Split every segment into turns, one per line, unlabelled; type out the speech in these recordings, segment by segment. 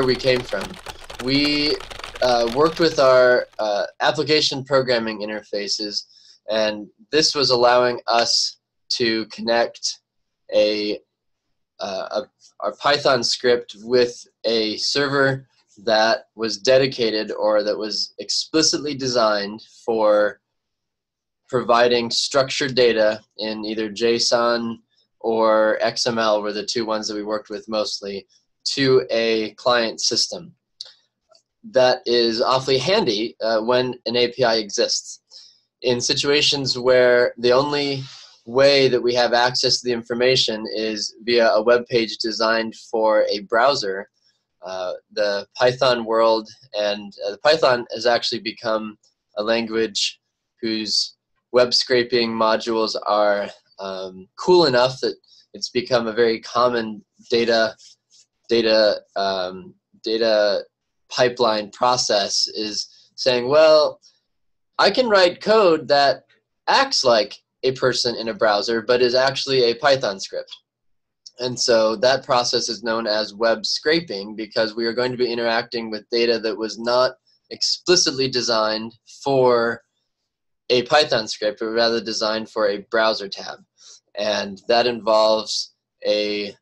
where we came from. We uh, worked with our uh, application programming interfaces, and this was allowing us to connect a, uh, a our Python script with a server that was dedicated or that was explicitly designed for providing structured data in either JSON or XML were the two ones that we worked with mostly to a client system. That is awfully handy uh, when an API exists. In situations where the only way that we have access to the information is via a web page designed for a browser, uh, the Python world and uh, the Python has actually become a language whose web scraping modules are um, cool enough that it's become a very common data data um, data pipeline process is saying, well, I can write code that acts like a person in a browser, but is actually a Python script. And so that process is known as web scraping because we are going to be interacting with data that was not explicitly designed for a Python script, but rather designed for a browser tab. And that involves a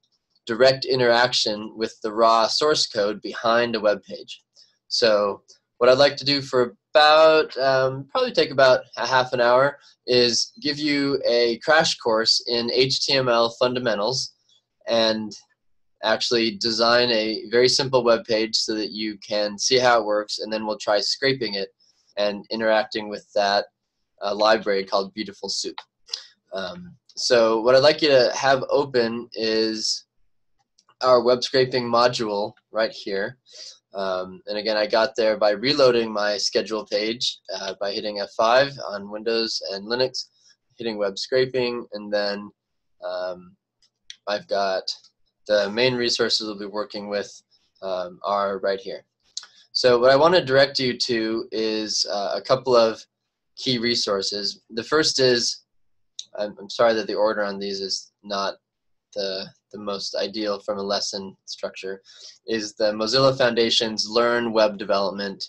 direct interaction with the raw source code behind a web page. So what I'd like to do for about, um, probably take about a half an hour, is give you a crash course in HTML fundamentals and actually design a very simple web page so that you can see how it works and then we'll try scraping it and interacting with that uh, library called Beautiful Soup. Um, so what I'd like you to have open is our web scraping module right here. Um, and again, I got there by reloading my schedule page uh, by hitting F5 on Windows and Linux, hitting web scraping, and then um, I've got the main resources we'll be working with um, are right here. So what I want to direct you to is uh, a couple of key resources. The first is, I'm, I'm sorry that the order on these is not the, the most ideal from a lesson structure, is the Mozilla Foundation's Learn Web Development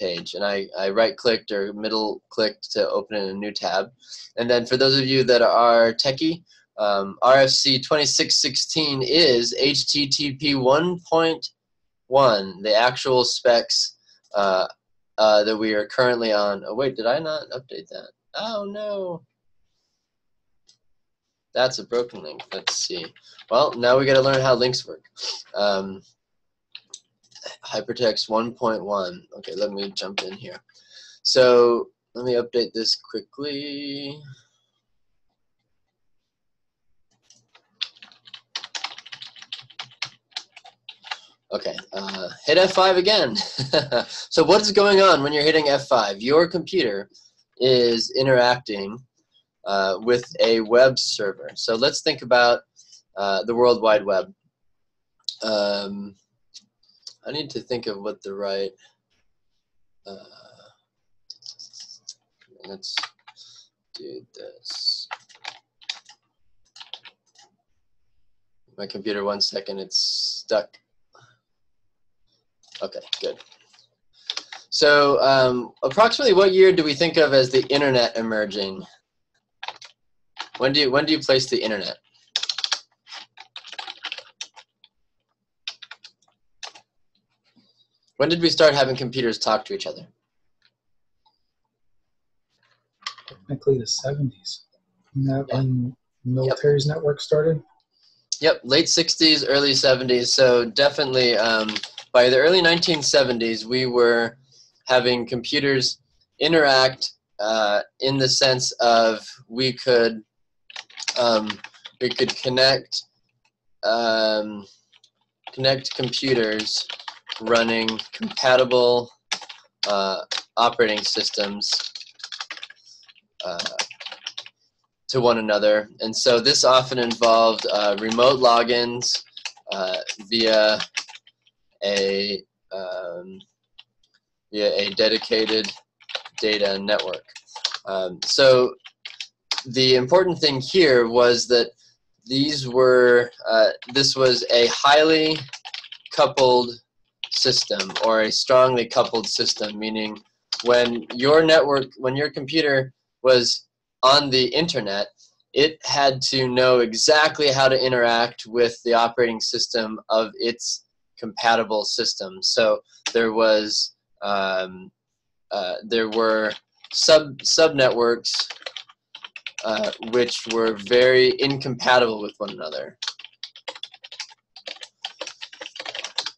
page. And I, I right-clicked or middle-clicked to open in a new tab. And then for those of you that are techie, um, RFC 2616 is HTTP 1.1, the actual specs uh, uh, that we are currently on. Oh, wait, did I not update that? Oh, no. That's a broken link. Let's see. Well, now we got to learn how links work. Um, hypertext 1.1. Okay, let me jump in here. So let me update this quickly. Okay, uh, hit F5 again. so what is going on when you're hitting F5? Your computer is interacting uh, with a web server. So let's think about uh, the World Wide Web. Um, I need to think of what the right, uh, let's do this. My computer, one second, it's stuck. Okay, good. So um, approximately what year do we think of as the internet emerging? When do you, when do you place the internet? When did we start having computers talk to each other?
Technically the 70s. When, when military's yep. network started?
Yep, late 60s, early 70s. So definitely um, by the early 1970s, we were having computers interact uh, in the sense of we could um, we could connect um, connect computers running compatible uh, operating systems uh, to one another. And so this often involved uh, remote logins uh, via a um, via a dedicated data network. Um, so the important thing here was that these were uh, this was a highly coupled system or a strongly coupled system, meaning when your network, when your computer was on the internet, it had to know exactly how to interact with the operating system of its compatible system. So there was um, uh, there were sub sub networks uh, which were very incompatible with one another.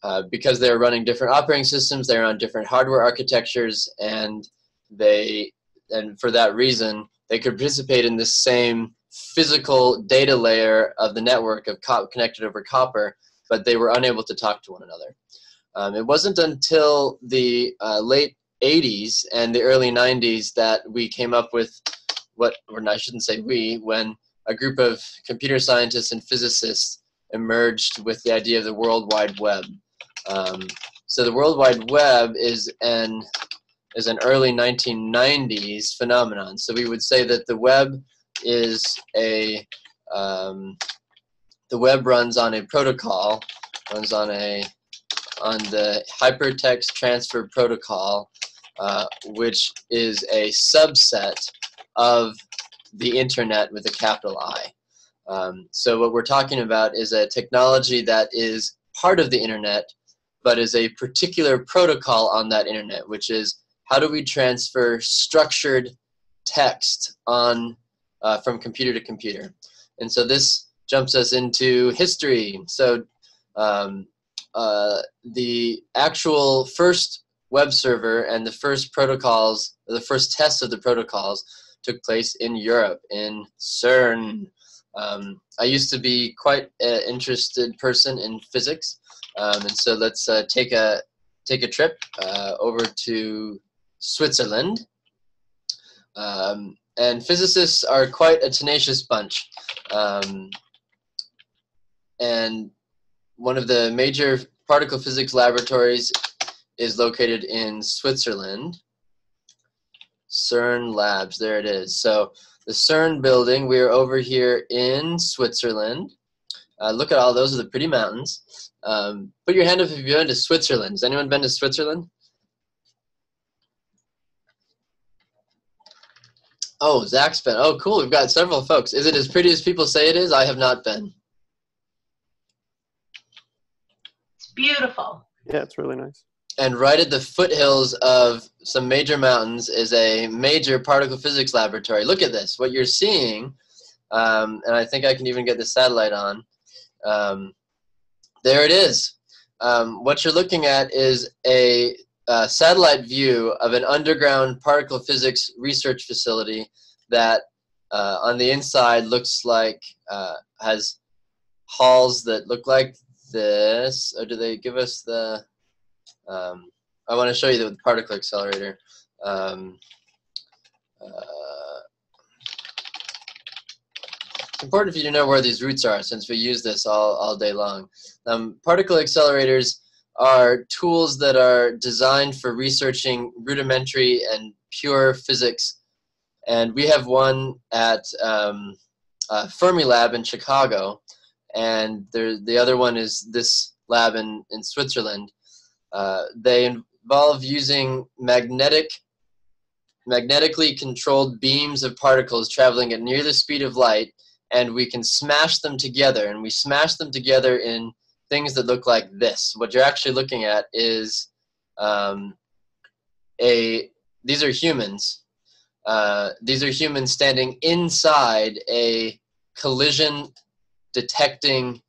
Uh, because they were running different operating systems, they were on different hardware architectures, and they and for that reason they could participate in the same physical data layer of the network of connected over copper, but they were unable to talk to one another. Um, it wasn't until the uh, late 80s and the early 90s that we came up with what, or I shouldn't say we, when a group of computer scientists and physicists emerged with the idea of the World Wide Web. Um, so the World Wide Web is an is an early 1990s phenomenon. So we would say that the web is a um, the web runs on a protocol, runs on a on the hypertext transfer protocol, uh, which is a subset of the internet with a capital I. Um, so what we're talking about is a technology that is part of the internet, but is a particular protocol on that internet, which is how do we transfer structured text on uh, from computer to computer. And so this jumps us into history. So um, uh, the actual first web server and the first protocols, the first tests of the protocols took place in Europe, in CERN. Um, I used to be quite an interested person in physics, um, and so let's uh, take a take a trip uh, over to Switzerland. Um, and physicists are quite a tenacious bunch. Um, and one of the major particle physics laboratories is located in Switzerland. CERN Labs, there it is. So the CERN building, we are over here in Switzerland. Uh, look at all those are the pretty mountains. Um, put your hand up if you've been to Switzerland. Has anyone been to Switzerland? Oh, Zach's been. Oh, cool. We've got several folks. Is it as pretty as people say it is? I have not been.
It's beautiful.
Yeah, it's really nice.
And right at the foothills of some major mountains is a major particle physics laboratory. Look at this. What you're seeing, um, and I think I can even get the satellite on. Um, there it is. Um, what you're looking at is a satellite view of an underground particle physics research facility that uh, on the inside looks like uh, has halls that look like this or do they give us the um, I want to show you the particle accelerator um, uh, it's important for you to know where these roots are since we use this all, all day long um, particle accelerators are tools that are designed for researching rudimentary and pure physics. And we have one at um, uh, Fermilab in Chicago, and there, the other one is this lab in, in Switzerland. Uh, they involve using magnetic, magnetically controlled beams of particles traveling at near the speed of light, and we can smash them together. And we smash them together in things that look like this. What you're actually looking at is um, a, these are humans. Uh, these are humans standing inside a collision detecting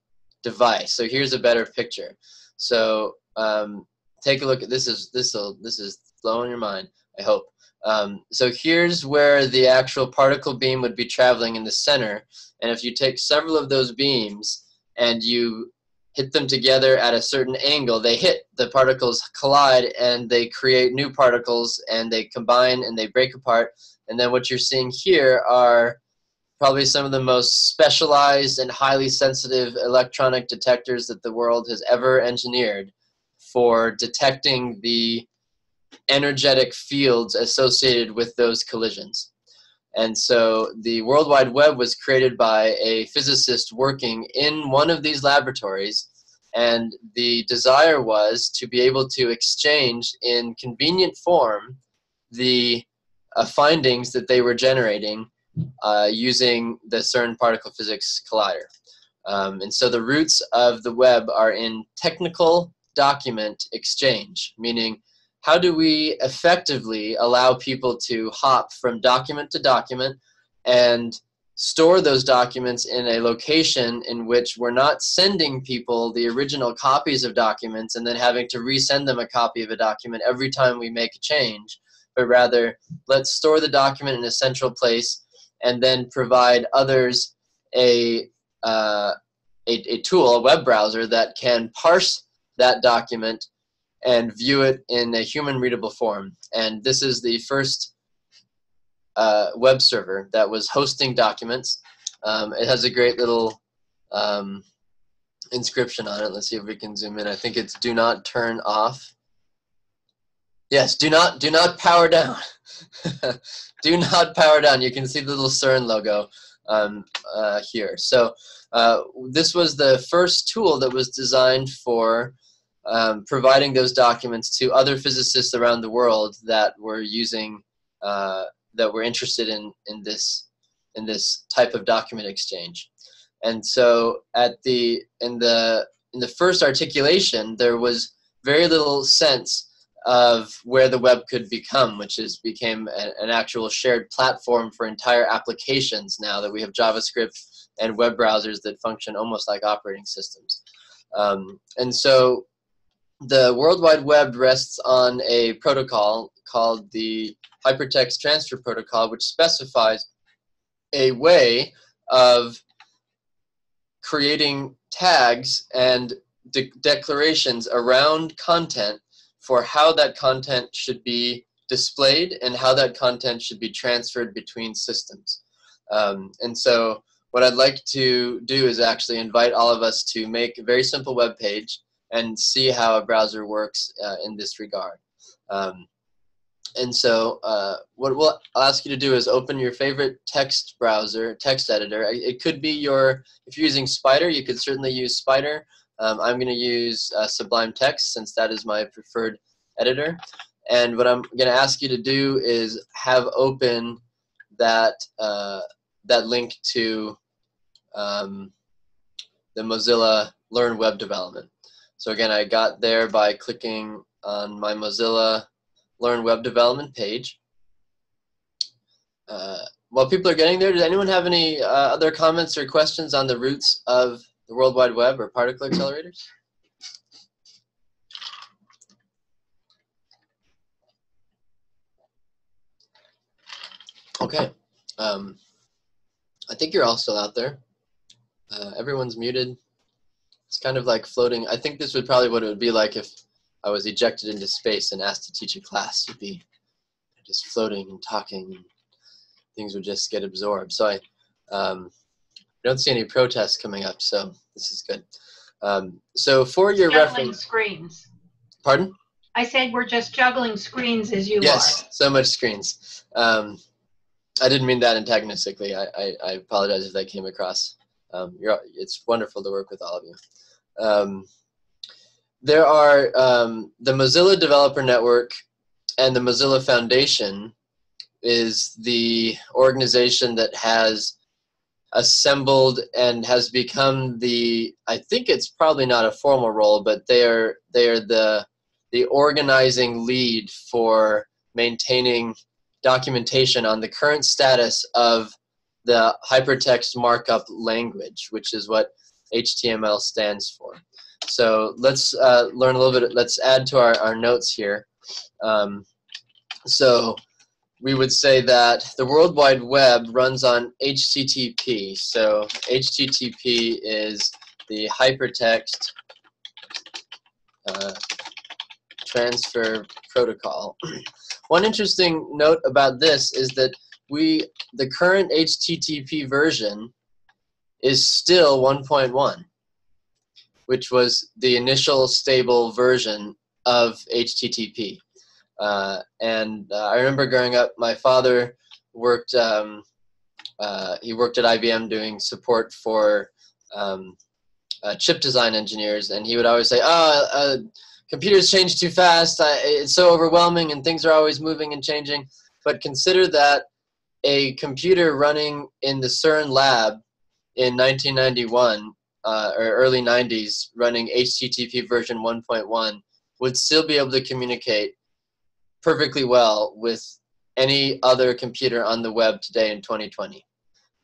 device. So here's a better picture. So um, take a look at this is this will this is blowing your mind. I hope. Um, so here's where the actual particle beam would be traveling in the center, and if you take several of those beams and you hit them together at a certain angle, they hit, the particles collide, and they create new particles, and they combine and they break apart. And then what you're seeing here are probably some of the most specialized and highly sensitive electronic detectors that the world has ever engineered for detecting the energetic fields associated with those collisions. And so the World Wide Web was created by a physicist working in one of these laboratories. and the desire was to be able to exchange in convenient form the uh, findings that they were generating uh, using the CERN particle physics collider. Um, and so the roots of the web are in technical document exchange, meaning how do we effectively allow people to hop from document to document and store those documents in a location in which we're not sending people the original copies of documents and then having to resend them a copy of a document every time we make a change, but rather let's store the document in a central place and then provide others a, uh, a, a tool, a web browser that can parse that document and view it in a human readable form. And this is the first uh, web server that was hosting documents. Um, it has a great little um, inscription on it. Let's see if we can zoom in. I think it's do not turn off. Yes, do not do not power down. do not power down. You can see the little CERN logo um, uh, here. So uh, this was the first tool that was designed for um, providing those documents to other physicists around the world that were using uh, that were interested in in this in this type of document exchange. And so at the in the in the first articulation, there was very little sense of where the web could become, which is became a, an actual shared platform for entire applications now that we have JavaScript and web browsers that function almost like operating systems. Um, and so the World Wide Web rests on a protocol called the Hypertext Transfer Protocol, which specifies a way of creating tags and de declarations around content for how that content should be displayed and how that content should be transferred between systems. Um, and so what I'd like to do is actually invite all of us to make a very simple web page and see how a browser works uh, in this regard. Um, and so uh, what we'll I'll ask you to do is open your favorite text browser, text editor. It could be your, if you're using Spyder, you could certainly use Spyder. Um, I'm going to use uh, Sublime Text since that is my preferred editor. And what I'm going to ask you to do is have open that, uh, that link to um, the Mozilla Learn Web Development. So again, I got there by clicking on my Mozilla Learn Web Development page. Uh, while people are getting there, does anyone have any uh, other comments or questions on the roots of the World Wide Web or particle accelerators? Okay. Um, I think you're all still out there. Uh, everyone's muted. It's kind of like floating. I think this would probably what it would be like if I was ejected into space and asked to teach a class. You'd be just floating and talking, and things would just get absorbed. So I, um, don't see any protests coming up, so this is good. Um, so for your
juggling
reference,
screens.
pardon?
I said we're just juggling screens as you
Yes, so much screens. Um, I didn't mean that antagonistically. I, I, I apologize if that came across. Um, you're, it's wonderful to work with all of you. Um, there are um, the Mozilla Developer Network and the Mozilla Foundation is the organization that has assembled and has become the I think it's probably not a formal role, but they are they are the the organizing lead for maintaining documentation on the current status of the hypertext markup language, which is what HTML stands for. So let's uh, learn a little bit, let's add to our, our notes here. Um, so we would say that the World Wide Web runs on HTTP. So HTTP is the hypertext uh, transfer protocol. One interesting note about this is that we the current HTTP version is still 1.1, which was the initial stable version of HTTP. Uh, and uh, I remember growing up, my father worked. Um, uh, he worked at IBM doing support for um, uh, chip design engineers, and he would always say, "Oh, uh, computers change too fast. I, it's so overwhelming, and things are always moving and changing." But consider that a computer running in the CERN lab in 1991 uh, or early 90s, running HTTP version 1.1, would still be able to communicate perfectly well with any other computer on the web today in 2020.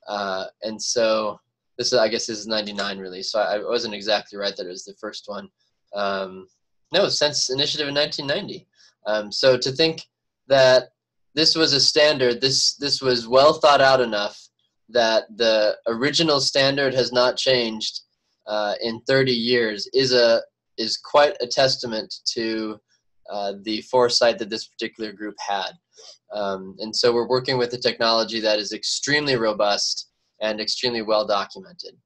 Uh, and so this is, I guess this is 99 release, so I, wasn't exactly right that it was the first one. Um, no, Census Initiative in 1990. Um, so to think that this was a standard, this, this was well thought out enough that the original standard has not changed uh, in 30 years is a is quite a testament to uh, the foresight that this particular group had. Um, and so we're working with a technology that is extremely robust and extremely well documented.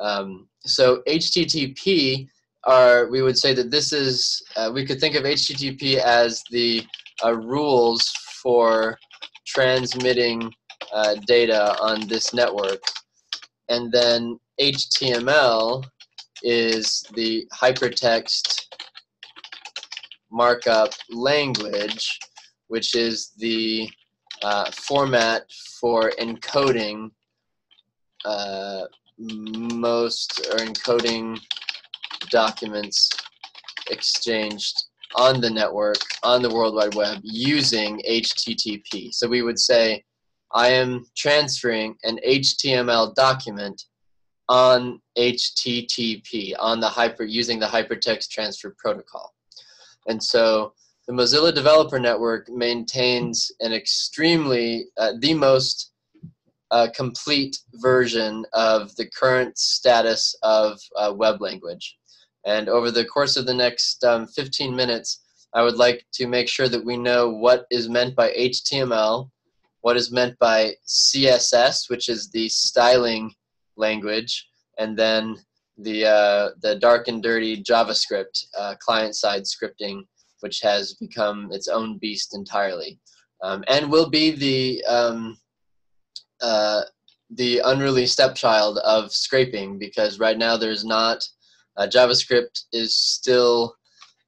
Um, so HTTP are, we would say that this is, uh, we could think of HTTP as the uh, rules for transmitting uh, data on this network. And then HTML is the hypertext markup language, which is the uh, format for encoding uh, most or encoding documents exchanged on the network, on the World Wide Web, using HTTP. So we would say, I am transferring an HTML document on HTTP, on the hyper, using the Hypertext Transfer Protocol. And so the Mozilla Developer Network maintains an extremely, uh, the most uh, complete version of the current status of uh, web language. And over the course of the next um, 15 minutes, I would like to make sure that we know what is meant by HTML, what is meant by CSS, which is the styling language, and then the, uh, the dark and dirty JavaScript, uh, client-side scripting, which has become its own beast entirely. Um, and will be the um, uh, the unruly stepchild of scraping because right now there's not uh, JavaScript is still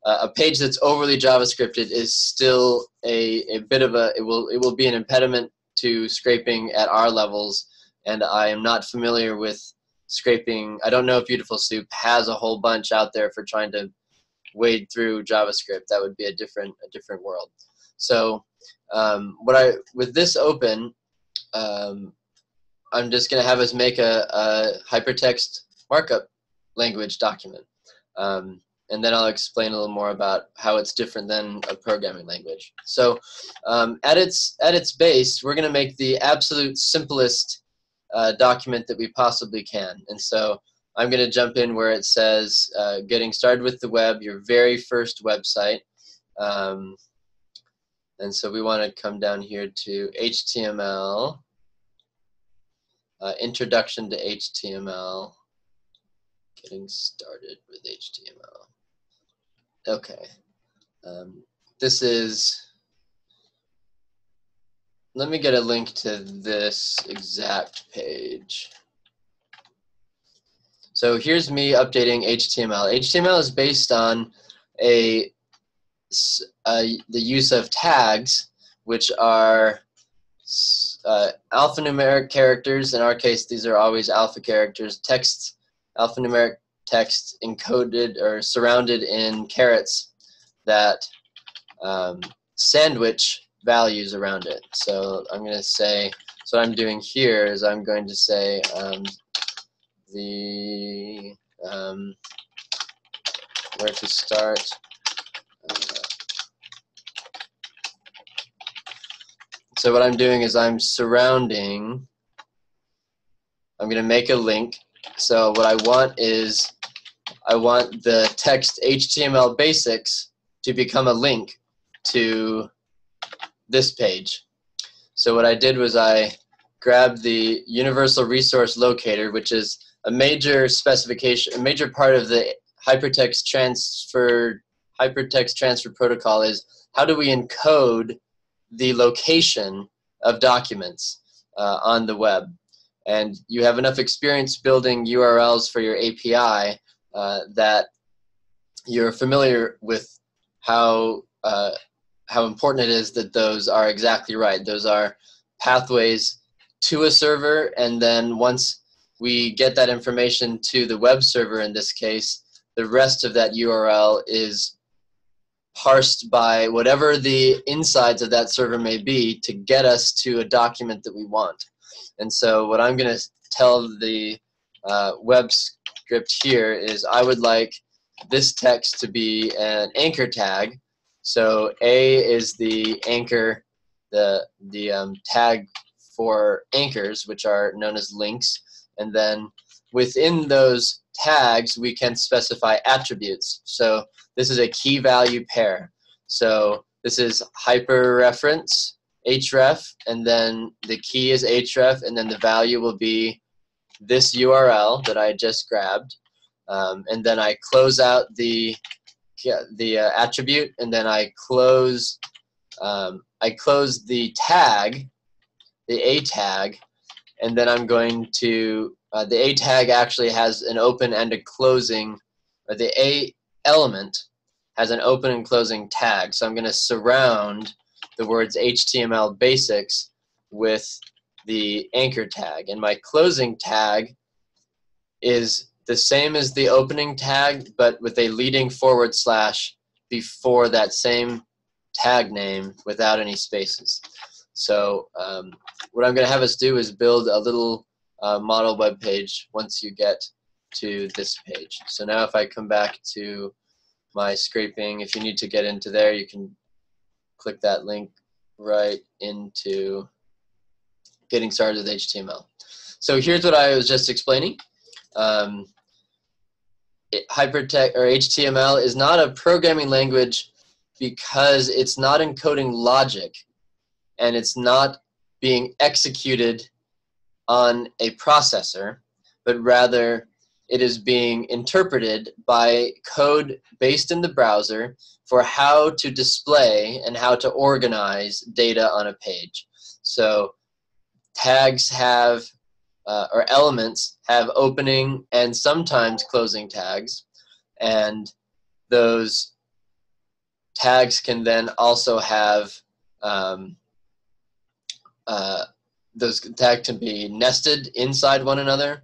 uh, a page that's overly JavaScripted is still a, a bit of a it will it will be an impediment to scraping at our levels. And I am not familiar with scraping I don't know if Beautiful Soup has a whole bunch out there for trying to wade through JavaScript. That would be a different a different world. So um, what I with this open um, I'm just going to have us make a, a, hypertext markup language document. Um, and then I'll explain a little more about how it's different than a programming language. So um, at, its, at its base, we're going to make the absolute simplest uh, document that we possibly can. And so I'm going to jump in where it says uh, getting started with the web, your very first website. Um, and so we want to come down here to HTML uh, introduction to HTML. Getting started with HTML. Okay. Um, this is, let me get a link to this exact page. So here's me updating HTML. HTML is based on a, uh, the use of tags, which are uh, alphanumeric characters. In our case, these are always alpha characters. Text, alphanumeric text encoded or surrounded in carets that um, sandwich values around it. So I'm going to say, so what I'm doing here is I'm going to say um, the, um, where to start, So what I'm doing is I'm surrounding, I'm going to make a link. So what I want is I want the text HTML basics to become a link to this page. So what I did was I grabbed the universal resource locator, which is a major specification, a major part of the hypertext transfer hypertext transfer protocol is how do we encode the location of documents uh, on the web. And you have enough experience building URLs for your API uh, that you're familiar with how uh, how important it is that those are exactly right. Those are pathways to a server, and then once we get that information to the web server in this case, the rest of that URL is parsed by whatever the insides of that server may be to get us to a document that we want. And so what I'm going to tell the uh, web script here is I would like this text to be an anchor tag. So A is the anchor, the, the um, tag for anchors, which are known as links. And then within those tags, we can specify attributes. So this is a key value pair. So this is hyperreference href, and then the key is href, and then the value will be this URL that I just grabbed. Um, and then I close out the the uh, attribute, and then I close um, I close the tag, the a tag, and then I'm going to uh, the a tag actually has an open and a closing, or the a element has an open and closing tag. So I'm going to surround the words HTML basics with the anchor tag. And my closing tag is the same as the opening tag, but with a leading forward slash before that same tag name without any spaces. So um, what I'm going to have us do is build a little uh, model web page once you get to this page. So now if I come back to my scraping, if you need to get into there, you can click that link right into getting started with HTML. So here's what I was just explaining. Um, hypertext or HTML is not a programming language because it's not encoding logic and it's not being executed on a processor, but rather it is being interpreted by code based in the browser for how to display and how to organize data on a page. So tags have, uh, or elements have opening and sometimes closing tags, and those tags can then also have um, uh, those tags can be nested inside one another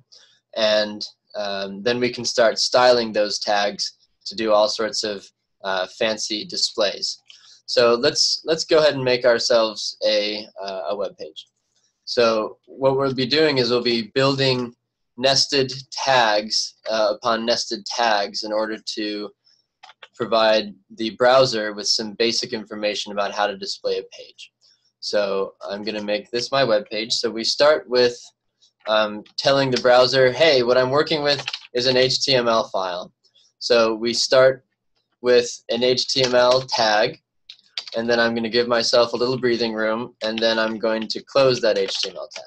and um, then we can start styling those tags to do all sorts of uh, fancy displays. So let's let's go ahead and make ourselves a uh, a web page. So what we'll be doing is we'll be building nested tags uh, upon nested tags in order to provide the browser with some basic information about how to display a page. So I'm going to make this my web page. So we start with um, telling the browser, hey, what I'm working with is an HTML file. So we start with an HTML tag, and then I'm going to give myself a little breathing room, and then I'm going to close that HTML tag.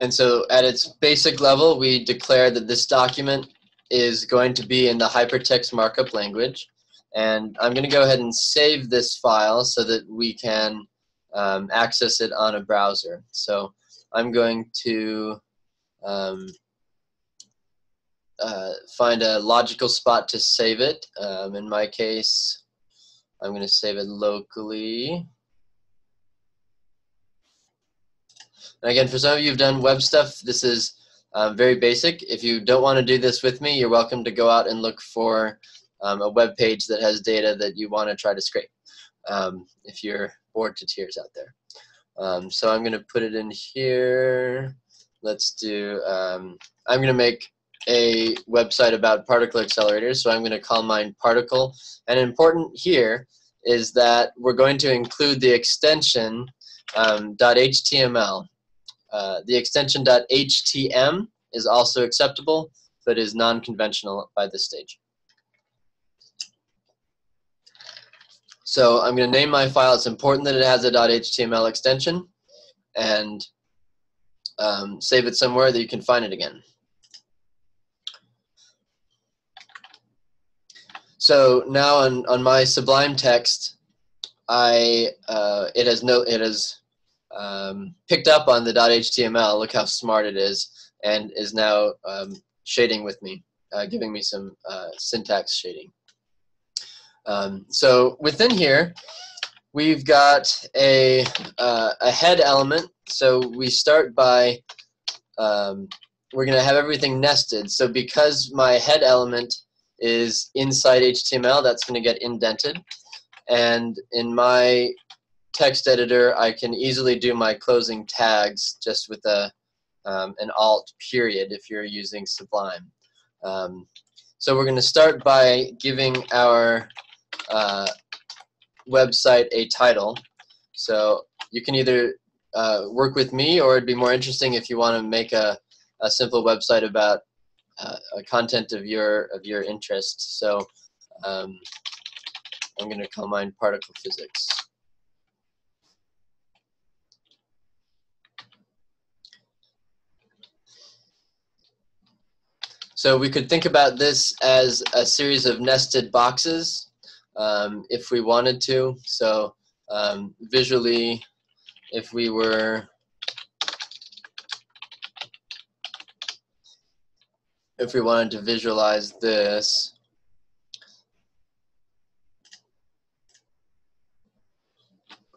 And so at its basic level, we declare that this document is going to be in the hypertext markup language. And I'm going to go ahead and save this file so that we can um, access it on a browser. So I'm going to um, uh, find a logical spot to save it. Um, in my case, I'm going to save it locally. And again, for some of you who've done web stuff, this is um, very basic. If you don't want to do this with me, you're welcome to go out and look for um, a web page that has data that you want to try to scrape. Um, if you're bored to tears out there. Um, so I'm going to put it in here. Let's do, um, I'm going to make a website about particle accelerators. So I'm going to call mine particle. And important here is that we're going to include the extension um, .html. Uh, the extension .htm is also acceptable, but is non-conventional by this stage. So I'm going to name my file. It's important that it has a .html extension and um, save it somewhere that you can find it again. So now on, on my Sublime text, I uh, it has no it has um, picked up on the .html. Look how smart it is, and is now um, shading with me, uh, giving me some uh, syntax shading. Um, so within here, we've got a, uh, a head element. So we start by, um, we're going to have everything nested. So because my head element is inside HTML, that's going to get indented. And in my text editor, I can easily do my closing tags just with a, um, an alt period if you're using Sublime. Um, so we're going to start by giving our uh, website a title. So you can either uh, work with me or it'd be more interesting if you want to make a, a simple website about uh, a content of your of your interest. So um, I'm going to call mine particle physics. So we could think about this as a series of nested boxes um, if we wanted to. So um, visually, if we were if we wanted to visualize this,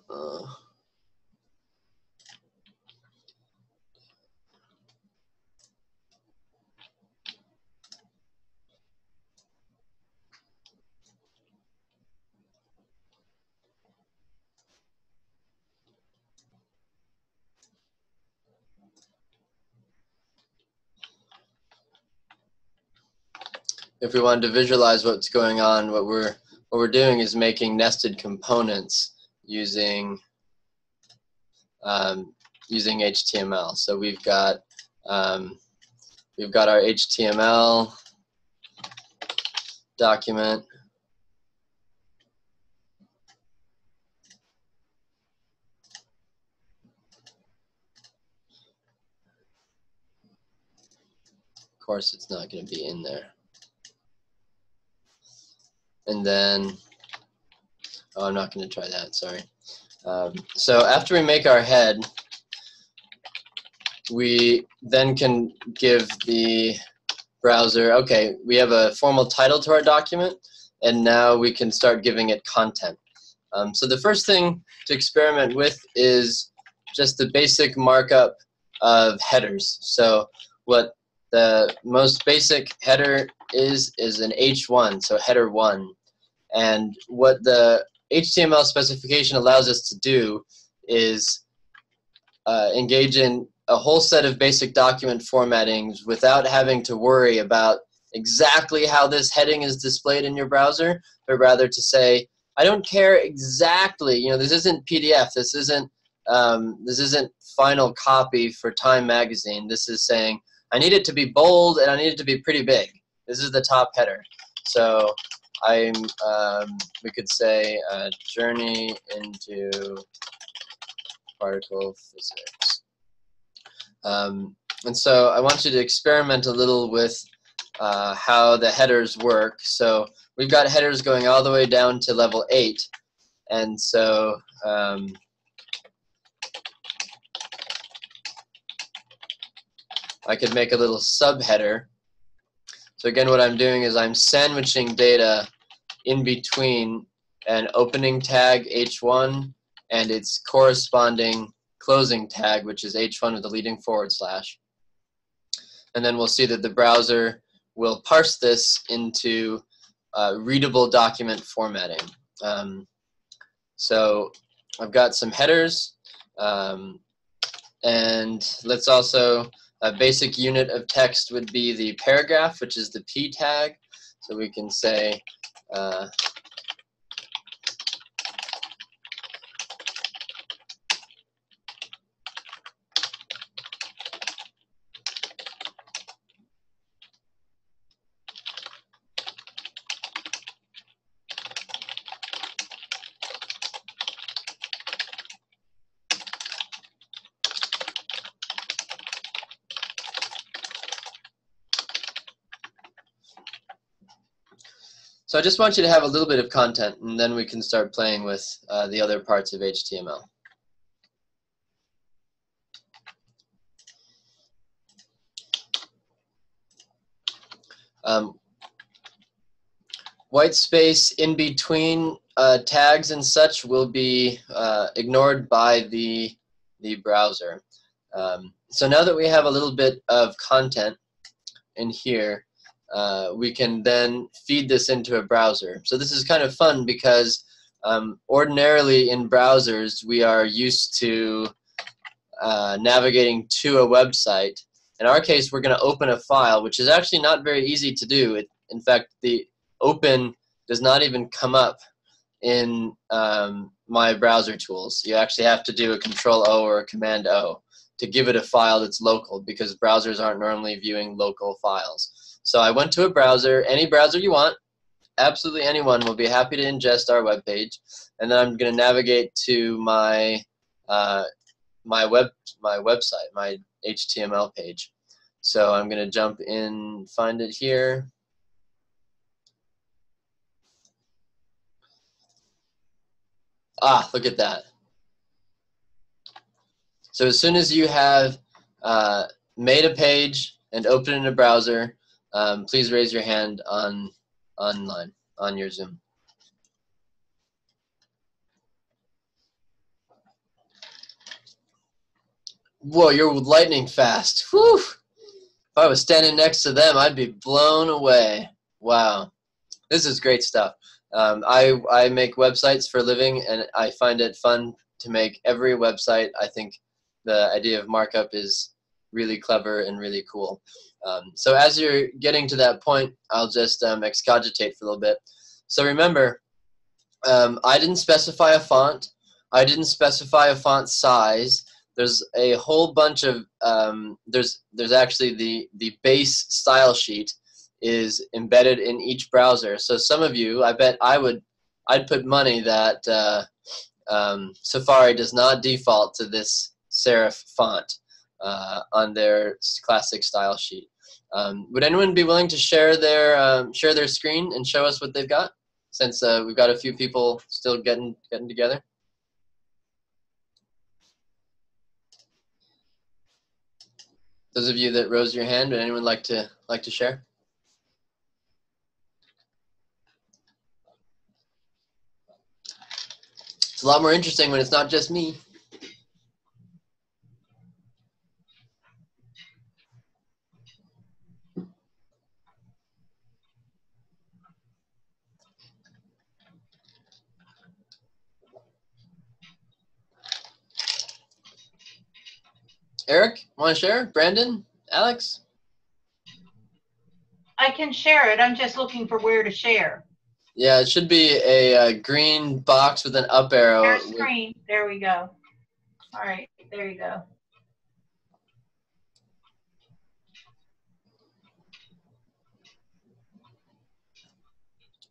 uh, if we wanted to visualize what's going on, what we're what we're doing is making nested components using um, using HTML. So we've got um, we've got our HTML document. Of course, it's not going to be in there. And then, oh, I'm not going to try that, sorry. Um, so after we make our head, we then can give the browser, okay, we have a formal title to our document, and now we can start giving it content. Um, so the first thing to experiment with is just the basic markup of headers. So what the most basic header is, is an H1, so header 1. And what the HTML specification allows us to do is uh, engage in a whole set of basic document formattings without having to worry about exactly how this heading is displayed in your browser, but rather to say, I don't care exactly, you know, this isn't PDF, this isn't, um, this isn't final copy for Time Magazine. This is saying, I need it to be bold and I need it to be pretty big. This is the top header. So I'm, um, we could say, a journey into particle physics. Um, and so I want you to experiment a little with uh, how the headers work. So we've got headers going all the way down to level 8. And so um, I could make a little subheader again, what I'm doing is I'm sandwiching data in between an opening tag H1 and its corresponding closing tag, which is H1 with a leading forward slash. And then we'll see that the browser will parse this into uh, readable document formatting. Um, so I've got some headers, um, and let's also a basic unit of text would be the paragraph, which is the p tag. So we can say uh, I just want you to have a little bit of content, and then we can start playing with uh, the other parts of HTML. Um, white space in between uh, tags and such will be uh, ignored by the, the browser. Um, so now that we have a little bit of content in here, uh, we can then feed this into a browser. So this is kind of fun because um, ordinarily in browsers we are used to uh, navigating to a website. In our case, we're going to open a file, which is actually not very easy to do. It, in fact, the open does not even come up in um, my browser tools. You actually have to do a Control O or a Command O to give it a file that's local because browsers aren't normally viewing local files. So I went to a browser, any browser you want, absolutely anyone will be happy to ingest our web page, and then I'm going to navigate to my uh, my web my website, my HTML page. So I'm going to jump in, find it here. Ah, look at that. So as soon as you have uh, made a page and open in a browser, um, please raise your hand on online on your Zoom. Whoa, you're lightning fast. Whew. If I was standing next to them, I'd be blown away. Wow. This is great stuff. Um, I, I make websites for a living, and I find it fun to make every website. I think the idea of markup is really clever and really cool. Um, so as you're getting to that point, I'll just um, excogitate for a little bit. So remember, um, I didn't specify a font. I didn't specify a font size. There's a whole bunch of um, there's there's actually the the base style sheet is embedded in each browser. So some of you, I bet I would I'd put money that uh, um, Safari does not default to this serif font uh, on their classic style sheet. Um, would anyone be willing to share their um, share their screen and show us what they've got? Since uh, we've got a few people still getting getting together. Those of you that rose your hand, would anyone like to like to share? It's a lot more interesting when it's not just me. Eric, want to share? Brandon? Alex?
I can share it. I'm just looking for where to share.
Yeah, it should be a, a green box with an up arrow.
Share screen. There we go. All right, there you go.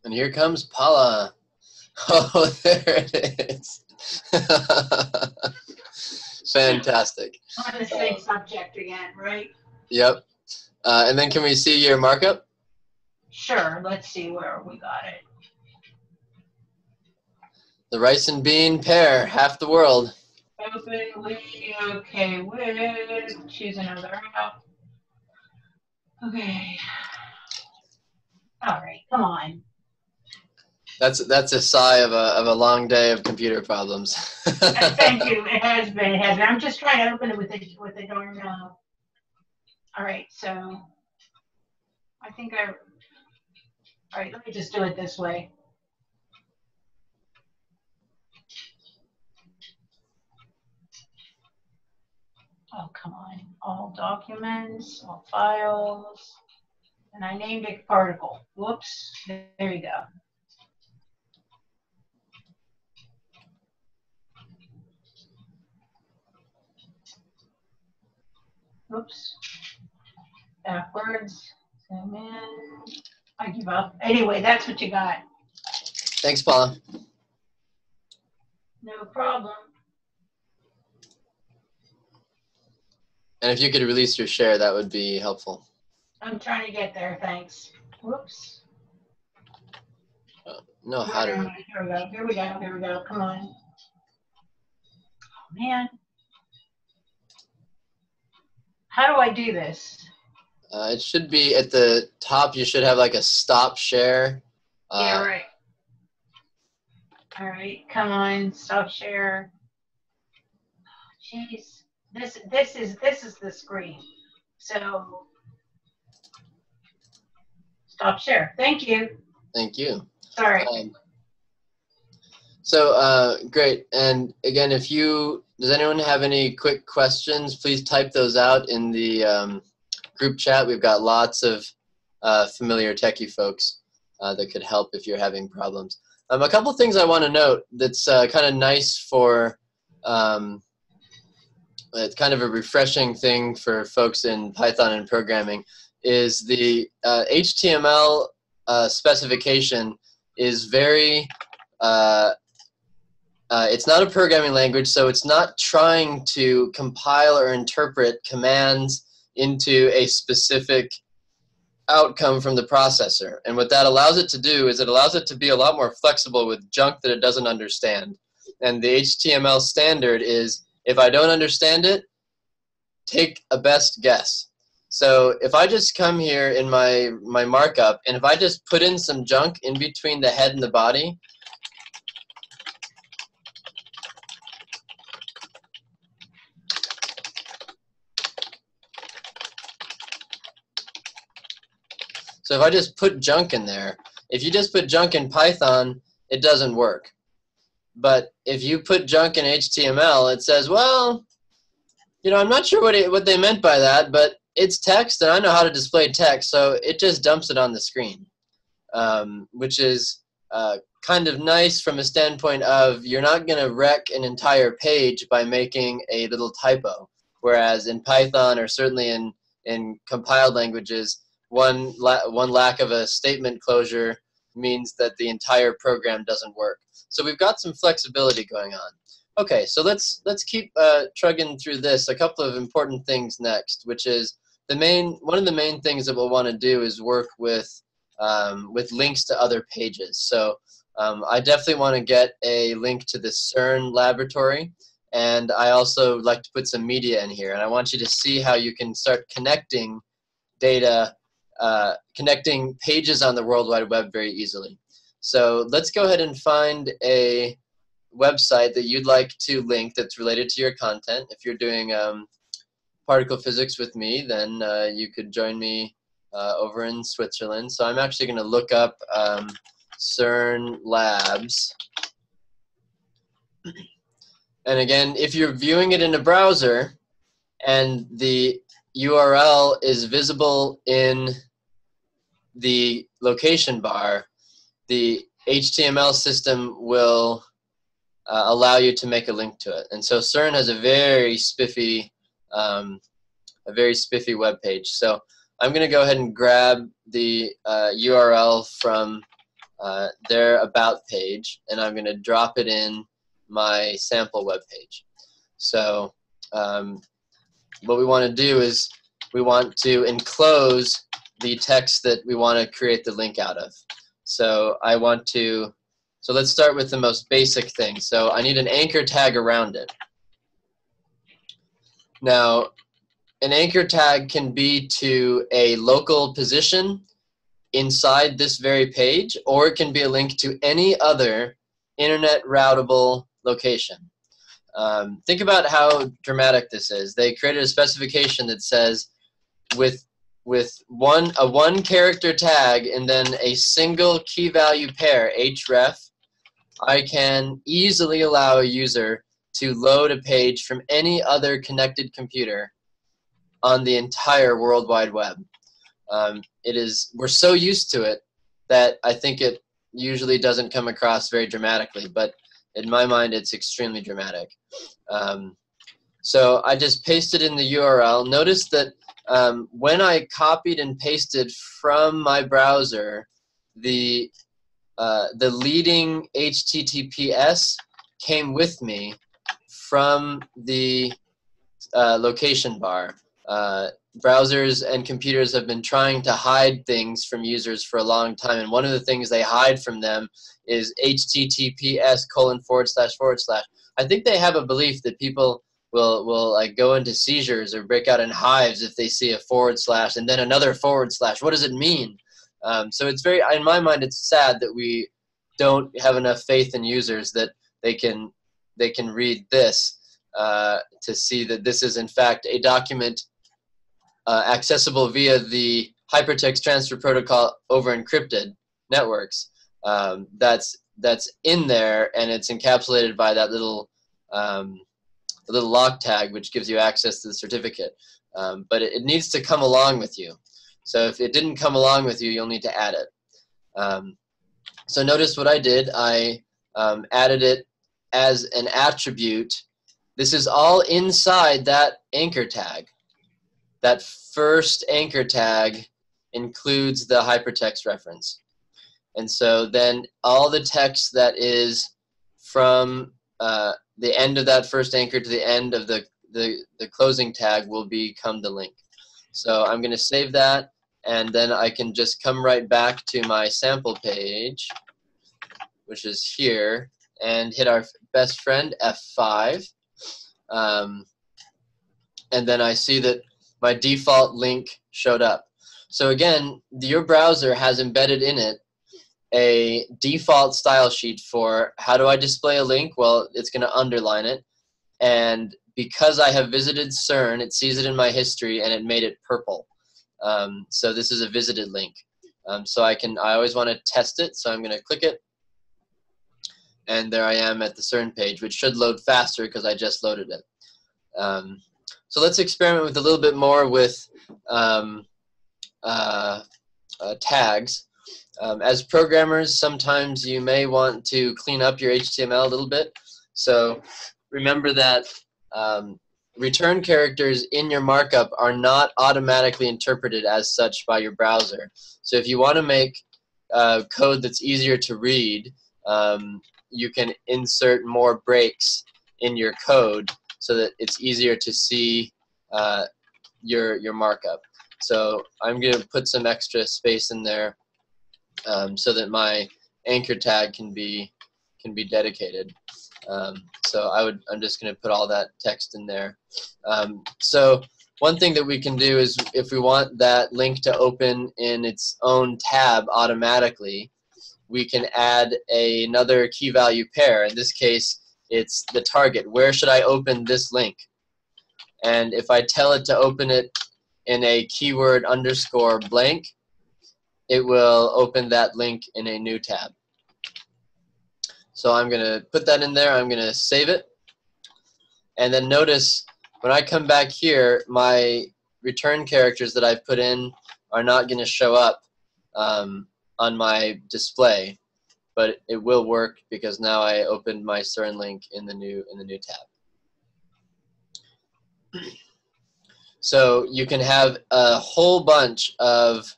And here comes Paula. Oh, there it is. Fantastic.
On the same subject again, right?
Yep. Uh, and then can we see your markup?
Sure. Let's see where we got it.
The rice and bean pair, half the world.
Open with, okay, with, choose another app. Okay. All right, come on.
That's that's a sigh of a of a long day of computer problems.
Thank you. It has been. It has been. I'm just trying to open it with the with the darn. Uh, all right. So I think I. All right. Let me just do it this way. Oh, come on. All documents, all files. And I named it particle. Whoops. There you go. Oops. Backwards. Zoom in. I give up. Anyway, that's what you got.
Thanks, Paula.
No problem.
And if you could release your share, that would be helpful.
I'm trying to get there. Thanks. Whoops.
Uh, no, how to.
Here we go. Here we go. Here we go. Come on. Oh, man. How do I do this?
Uh, it should be at the top. You should have like a stop share. Uh,
Yeah, right. All right, come on, stop share. Jeez, this, this is, this is the screen. So. Stop share. Thank you.
Thank you.
Sorry.
Um, so uh, great. And again, if you does anyone have any quick questions, please type those out in the um, group chat. We've got lots of uh, familiar techie folks uh, that could help if you're having problems. Um, a couple things I want to note that's uh, kind of nice for. Um, it's kind of a refreshing thing for folks in Python and programming is the uh, HTML uh, specification is very uh, it's not a programming language so it's not trying to compile or interpret commands into a specific outcome from the processor. And what that allows it to do is it allows it to be a lot more flexible with junk that it doesn't understand. And the html standard is if i don't understand it take a best guess. So if I just come here in my, my markup, and if I just put in some junk in between the head and the body, so if I just put junk in there, if you just put junk in Python, it doesn't work. But if you put junk in HTML, it says, well, you know, I'm not sure what, it, what they meant by that, but it's text and I know how to display text, so it just dumps it on the screen, um, which is uh, kind of nice from a standpoint of you're not going to wreck an entire page by making a little typo. Whereas in Python or certainly in, in compiled languages, one, la- one lack of a statement closure means that the entire program doesn't work. So we've got some flexibility going on. Okay, so let's let's keep uh, trugging through this. A couple of important things next, which is the main one of the main things that we'll want to do is work with um, with links to other pages. So um, I definitely want to get a link to the CERN laboratory, and I also like to put some media in here. And I want you to see how you can start connecting data, uh, connecting pages on the World Wide Web very easily. So let's go ahead and find a website that you'd like to link that's related to your content. If you're doing um, particle physics with me, then uh, you could join me uh, over in Switzerland. So I'm actually going to look up um, CERN Labs. And again, if you're viewing it in a browser and the URL is visible in the location bar, the HTML system will uh, allow you to make a link to it. And so CERN has a very spiffy, um, a very spiffy web page. So I'm going to go ahead and grab the uh, URL from uh, their about page, and I'm going to drop it in my sample web page. So um, what we want to do is we want to enclose the text that we want to create the link out of. So I want to, so let's start with the most basic thing. So I need an anchor tag around it. Now, an anchor tag can be to a local position inside this very page, or it can be a link to any other internet routable location. Um, think about how dramatic this is. They created a specification that says with with one a one character tag and then a single key value pair href i can easily allow a user to load a page from any other connected computer on the entire world wide web. Um, it is we're so used to it that i think it usually doesn't come across very dramatically but in my mind it's extremely dramatic. Um, so i just pasted in the url notice that um, when I copied and pasted from my browser, the uh, the leading HTTPS came with me from the uh, location bar. Uh, browsers and computers have been trying to hide things from users for a long time, and one of the things they hide from them is HTTPS colon forward slash forward slash. I think they have a belief that people will will like go into seizures or break out in hives if they see a forward slash and then another forward slash. What does it mean? Um, so it's very, in my mind, it's sad that we don't have enough faith in users that they can they can read this uh, to see that this is in fact a document uh, accessible via the hypertext transfer protocol over encrypted networks. Um, that's that's in there and it's encapsulated by that little um, the little lock tag which gives you access to the certificate. Um, but it, it, needs to come along with you. So if it didn't come along with you, you'll need to add it. Um, so notice what I did. I um, added it as an attribute. This is all inside that anchor tag. That first anchor tag includes the hypertext reference. And so then all the text that is from uh, the end of that first anchor to the end of the, the, the closing tag will become the link. So I'm going to save that, and then I can just come right back to my sample page, which is here, and hit our best friend, F5. Um, and then I see that my default link showed up. So again, your browser has embedded in it a default style sheet for how do I display a link? Well, it's going to underline it. And because I have visited CERN, it sees it in my history and it made it purple. Um, so this is a visited link. Um, so I can, I always want to test it. So I'm going to click it. And there I am at the CERN page, which should load faster because I just loaded it. Um, so let's experiment with a little bit more with um, uh, uh, tags. Um, as programmers, sometimes you may want to clean up your HTML a little bit. So remember that um, return characters in your markup are not automatically interpreted as such by your browser. So if you want to make uh, code that's easier to read, um, you can insert more breaks in your code so that it's easier to see uh, your, your markup. So I'm going to put some extra space in there um, so that my anchor tag can be can be dedicated. Um, so I would I'm just going to put all that text in there. Um, so one thing that we can do is if we want that link to open in its own tab automatically, we can add a, another key value pair. In this case, it's the target. Where should I open this link? And if I tell it to open it in a keyword underscore blank, it will open that link in a new tab. So I'm going to put that in there. I'm going to save it. And then notice when I come back here, my return characters that I've put in are not going to show up um, on my display, but it will work because now I opened my CERN link in the new in the new tab. So you can have a whole bunch of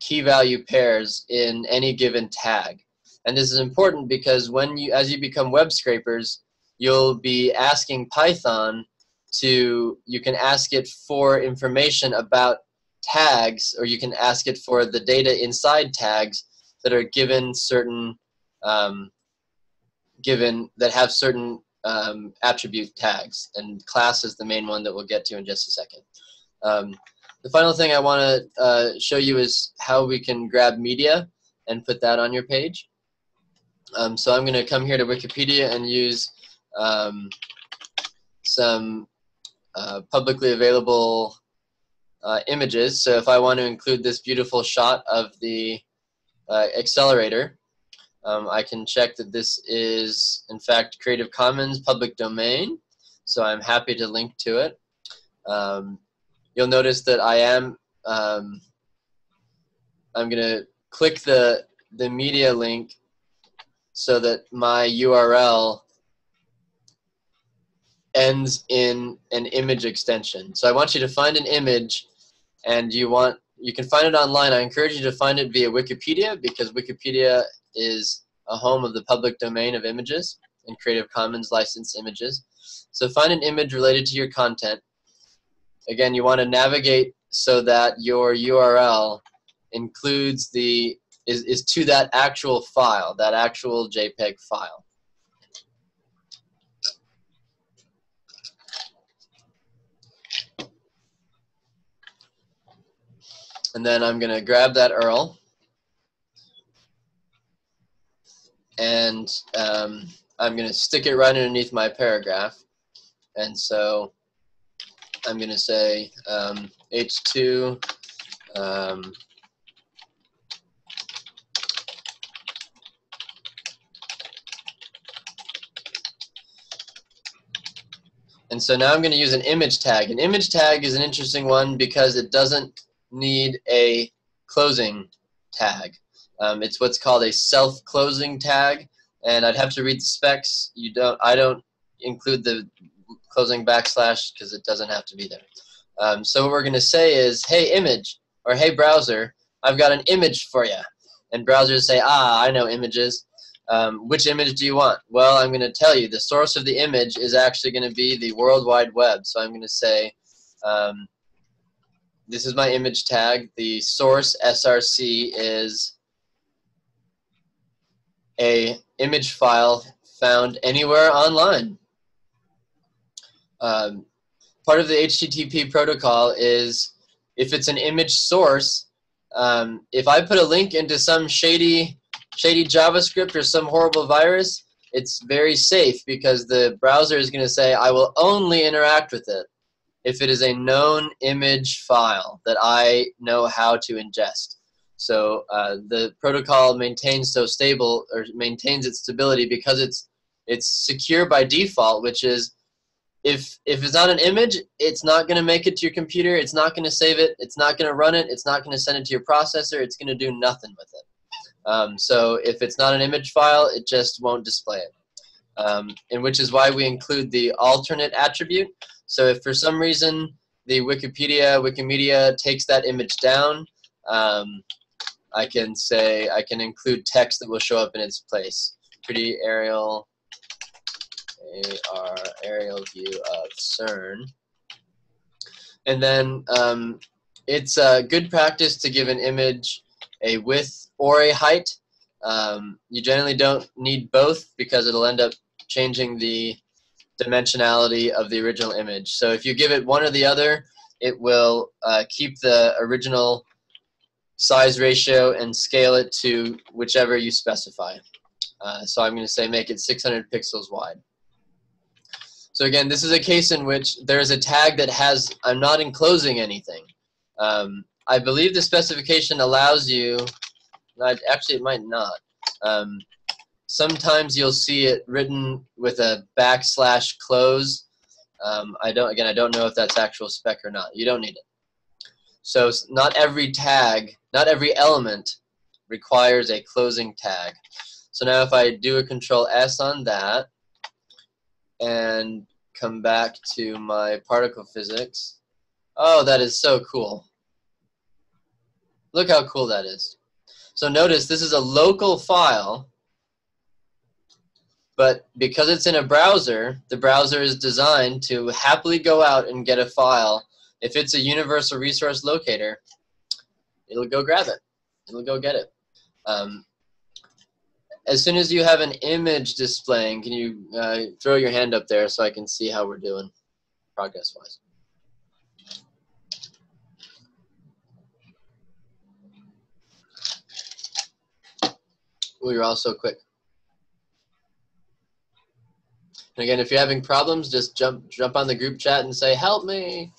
key value pairs in any given tag. And this is important because when you, as you become web scrapers, you'll be asking Python to, you can ask it for information about tags, or you can ask it for the data inside tags that are given certain, um, given, that have certain um, attribute tags. And class is the main one that we'll get to in just a second. Um, the final thing I want to uh, show you is how we can grab media and put that on your page. Um, so I'm going to come here to Wikipedia and use um, some uh, publicly available uh, images. So if I want to include this beautiful shot of the uh, accelerator, um, I can check that this is, in fact, Creative Commons public domain. So I'm happy to link to it. Um, you'll notice that I am, um, I'm going to click the, the media link so that my URL ends in an image extension. So I want you to find an image and you want you can find it online. I encourage you to find it via Wikipedia because Wikipedia is a home of the public domain of images and Creative Commons licensed images. So find an image related to your content Again, you want to navigate so that your URL includes the is, is to that actual file, that actual JPEG file. And then I'm going to grab that URL and um, I'm going to stick it right underneath my paragraph. And so I'm going to say um, H2 um, And so now I'm going to use an image tag. An image tag is an interesting one because it doesn't need a closing tag. Um, it's what's called a self-closing tag, and I'd have to read the specs. You don't. I don't include the closing backslash because it doesn't have to be there. Um, so what we're going to say is, hey image, or hey browser, I've got an image for you. And browsers say, ah, I know images. Um, which image do you want? Well, I'm going to tell you the source of the image is actually going to be the World Wide Web. So I'm going to say, um, this is my image tag. The source SRC is a image file found anywhere online. Um, part of the HTTP protocol is if it's an image source, um, if I put a link into some shady shady JavaScript or some horrible virus, it's very safe because the browser is going to say, I will only interact with it if it is a known image file that I know how to ingest. So uh, the protocol maintains so stable or maintains its stability because it's it's secure by default, which is if if it's not an image, it's not going to make it to your computer. It's not going to save it. It's not going to run it. It's not going to send it to your processor. It's going to do nothing with it. Um, so if it's not an image file, it just won't display it. Um, and which is why we include the alternate attribute. So if for some reason the Wikipedia, Wikimedia takes that image down, um, I can say, I can include text that will show up in its place. Pretty aerial, AR, aerial view of CERN. And then um, it's a good practice to give an image a width or a height. Um, you generally don't need both because it'll end up changing the dimensionality of the original image. So if you give it one or the other, it will uh, keep the original size ratio and scale it to whichever you specify. Uh, so I'm going to say make it 600 pixels wide. So again, this is a case in which there is a tag that has, I'm not enclosing anything. Um, I believe the specification allows you, actually it might not. Um, sometimes you'll see it written with a backslash close. Um, I don't, again, I don't know if that's actual spec or not. You don't need it. So not every tag, not every element requires a closing tag. So now if I do a control S on that and come back to my particle physics, oh, that is so cool. Look how cool that is. So notice this is a local file, but because it's in a browser, the browser is designed to happily go out and get a file. If it's a universal resource locator, it'll go grab it. It'll go get it. Um, as soon as you have an image displaying, can you uh, throw your hand up there so I can see how we're doing progress-wise? You're all so quick. And again, if you're having problems, just jump jump on the group chat and say, help me.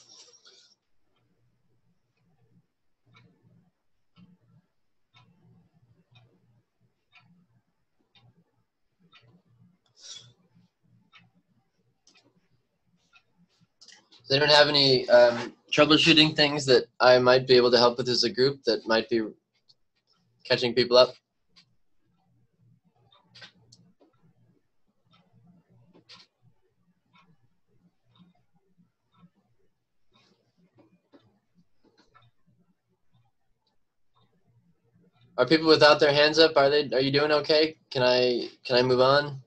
Does anyone have any um, troubleshooting things that I might be able to help with as a group that might be catching people up? Are people without their hands up? Are they? Are you doing okay? Can I? Can I move on?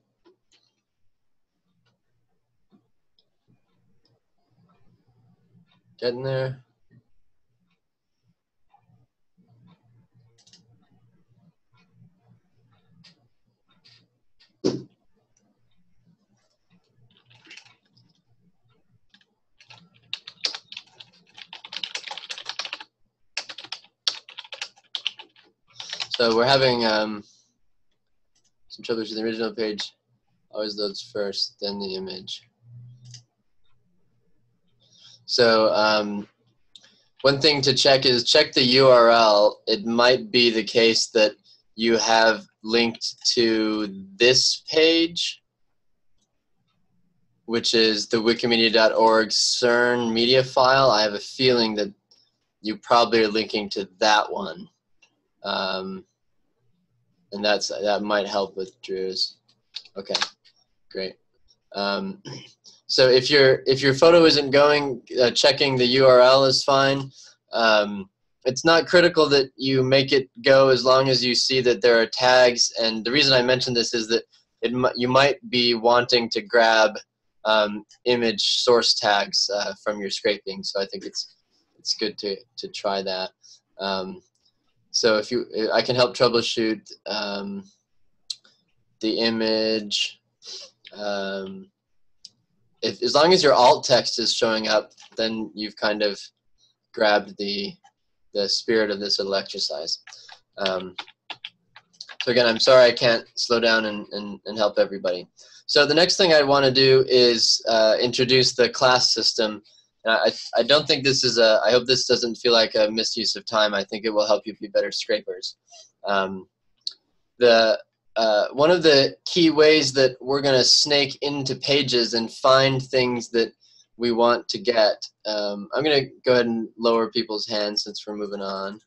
Getting there. So we're having um, some troubles with the original page. Always loads first, then the image. So um, one thing to check is check the URL. It might be the case that you have linked to this page, which is the wikimedia.org CERN media file. I have a feeling that you probably are linking to that one. Um, and that's that might help with Drew's. Okay, great. Um, so if your if your photo isn't going, uh, checking the URL is fine. Um, it's not critical that you make it go as long as you see that there are tags. And the reason I mention this is that it you might be wanting to grab um, image source tags uh, from your scraping. So I think it's it's good to to try that. Um, so if you, I can help troubleshoot um, the image. Um, if, as long as your alt text is showing up, then you've kind of grabbed the the spirit of this little exercise. Um, so again, I'm sorry I can't slow down and, and, and help everybody. So the next thing I want to do is uh, introduce the class system. And I, I don't think this is a, I hope this doesn't feel like a misuse of time. I think it will help you be better scrapers. Um, the, uh, one of the key ways that we're going to snake into pages and find things that we want to get. Um, I'm going to go ahead and lower people's hands since we're moving on.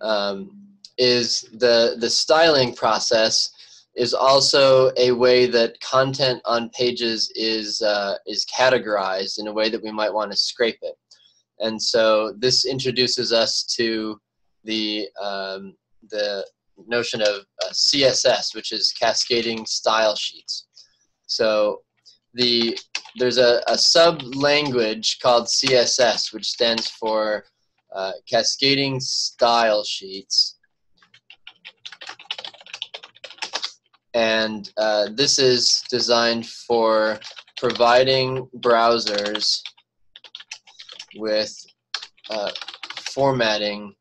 Um, is the the styling process is also a way that content on pages is uh, is categorized in a way that we might want to scrape it. And so this introduces us to the um, the notion of uh, CSS, which is cascading style sheets. So the there's a, a sub language called CSS, which stands for uh, Cascading Style Sheets. And uh, this is designed for providing browsers with uh, formatting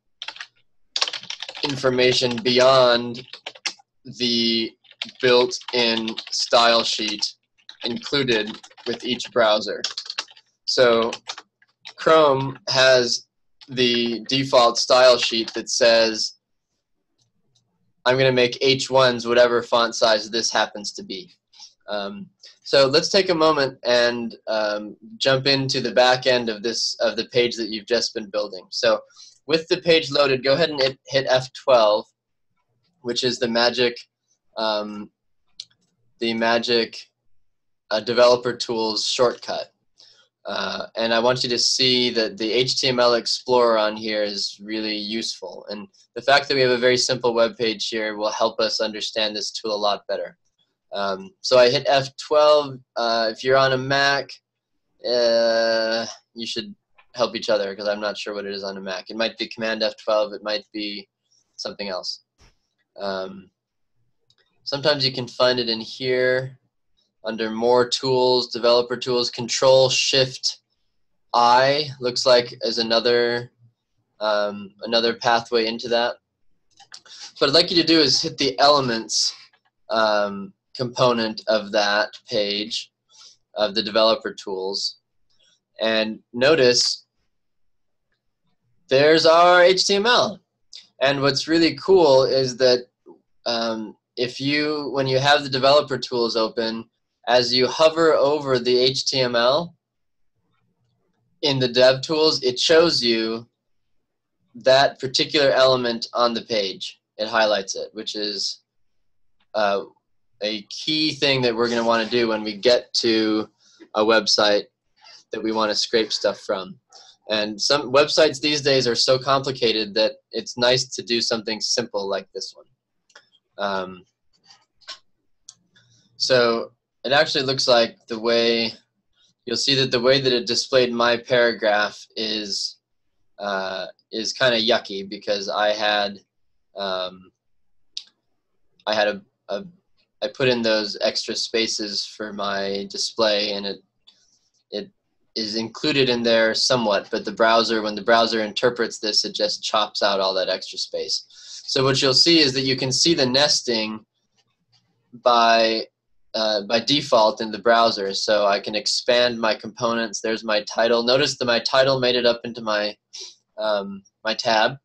information beyond the built-in style sheet included with each browser. So Chrome has the default style sheet that says I'm going to make H1s whatever font size this happens to be. Um, so let's take a moment and um, jump into the back end of this of the page that you've just been building. So with the page loaded, go ahead and hit, hit F12, which is the magic um, the magic uh, developer tools shortcut. Uh, and I want you to see that the HTML Explorer on here is really useful. And the fact that we have a very simple web page here will help us understand this tool a lot better. Um, so I hit F12. Uh, if you're on a Mac, uh, you should help each other because I'm not sure what it is on a Mac. It might be Command F12. It might be something else. Um, sometimes you can find it in here under more tools, developer tools, control shift I looks like as another um, another pathway into that. What I'd like you to do is hit the elements um, component of that page of the developer tools and notice there's our HTML. And what's really cool is that um, if you, when you have the developer tools open, as you hover over the HTML in the dev tools, it shows you that particular element on the page. It highlights it, which is uh, a key thing that we're going to want to do when we get to a website that we want to scrape stuff from. And some websites these days are so complicated that it's nice to do something simple like this one. Um, so it actually looks like the way you'll see that the way that it displayed my paragraph is uh, is kind of yucky because I had um, I had a, a I put in those extra spaces for my display and it it is included in there somewhat, but the browser, when the browser interprets this, it just chops out all that extra space. So what you'll see is that you can see the nesting by uh, by default in the browser. So I can expand my components. There's my title. Notice that my title made it up into my um, my tab.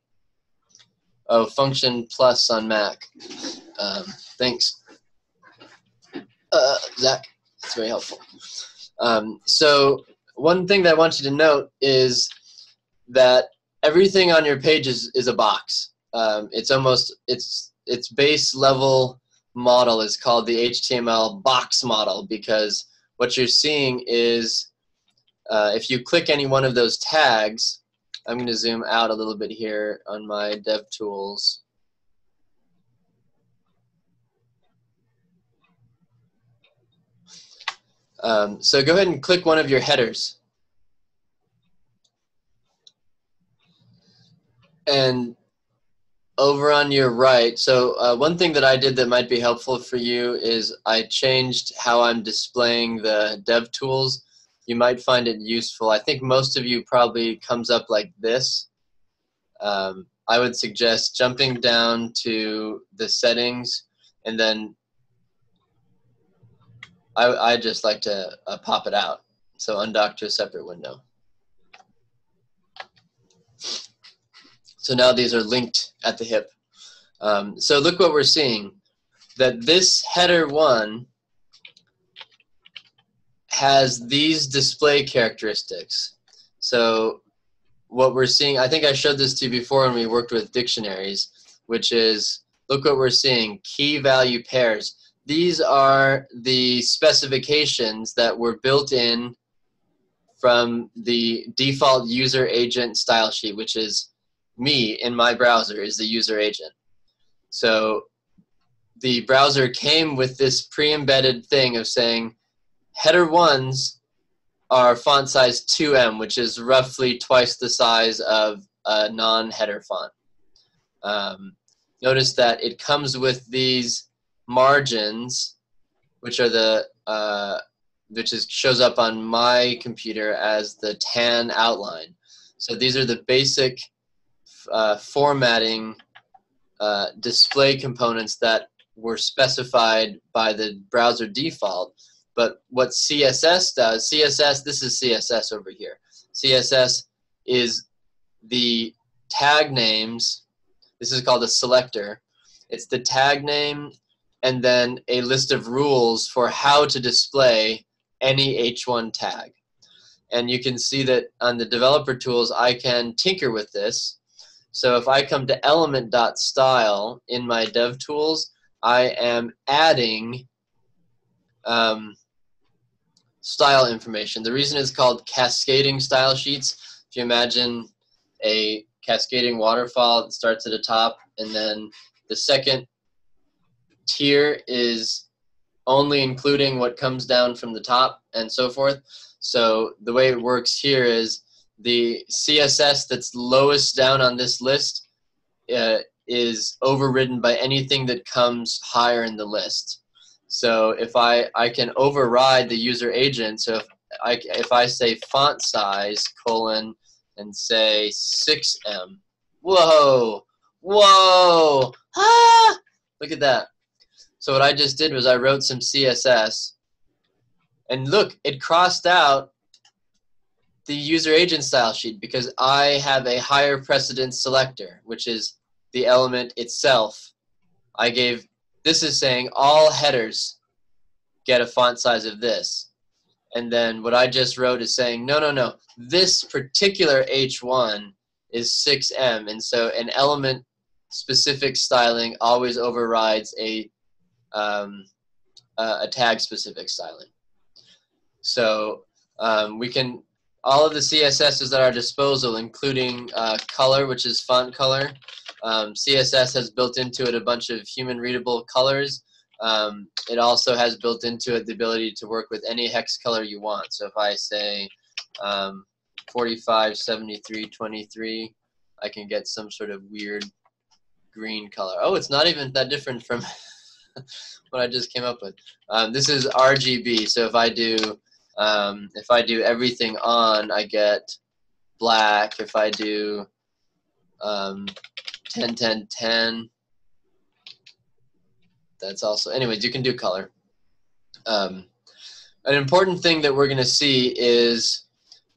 Oh, function plus on Mac. Um, thanks, uh, Zach. It's very helpful. Um, so one thing that I want you to note is that everything on your page is, is a box. Um, it's almost it's its base level model is called the HTML box model because what you're seeing is uh, if you click any one of those tags, I'm going to zoom out a little bit here on my DevTools. Um, so go ahead and click one of your headers. And over on your right, so uh, one thing that I did that might be helpful for you is I changed how I'm displaying the dev tools. You might find it useful. I think most of you probably comes up like this. Um, I would suggest jumping down to the settings and then I, I just like to uh, pop it out. So undock to a separate window. So now these are linked at the hip. Um, so look what we're seeing, that this header one has these display characteristics. So what we're seeing, I think I showed this to you before when we worked with dictionaries, which is, look what we're seeing, key value pairs. These are the specifications that were built in from the default user agent style sheet, which is me in my browser is the user agent. So the browser came with this pre-embedded thing of saying header ones are font size 2em, which is roughly twice the size of a non-header font. Um, notice that it comes with these margins, which are the uh, which is shows up on my computer as the tan outline. So these are the basic uh, formatting uh, display components that were specified by the browser default. But what CSS does, CSS, this is CSS over here. CSS is the tag names. This is called a selector. It's the tag name and then a list of rules for how to display any H1 tag. And you can see that on the developer tools, I can tinker with this so if I come to element.style in my dev tools, I am adding um, style information. The reason it's called cascading style sheets, if you imagine a cascading waterfall that starts at the top and then the second tier is only including what comes down from the top and so forth. So the way it works here is the CSS that's lowest down on this list uh, is overridden by anything that comes higher in the list. So if I, I can override the user agent, so if I, if I say font size colon and say 6em, whoa, whoa, ah, look at that. So what I just did was I wrote some CSS and look, it crossed out the user agent style sheet because I have a higher precedence selector, which is the element itself. I gave, this is saying all headers get a font size of this. And then what I just wrote is saying, no, no, no, this particular H1 is 6em. And so an element specific styling always overrides a, um, a tag specific styling. So um, we can all of the CSS is at our disposal, including uh, color, which is font color. Um, CSS has built into it a bunch of human readable colors. Um, it also has built into it the ability to work with any hex color you want. So if I say um, 45, 73, 23, I can get some sort of weird green color. Oh, it's not even that different from what I just came up with. Um, this is RGB. So if I do Um, if I do everything on, I get black. If I do um, 10, 10, 10, that's also, anyways, you can do color. Um, an important thing that we're going to see is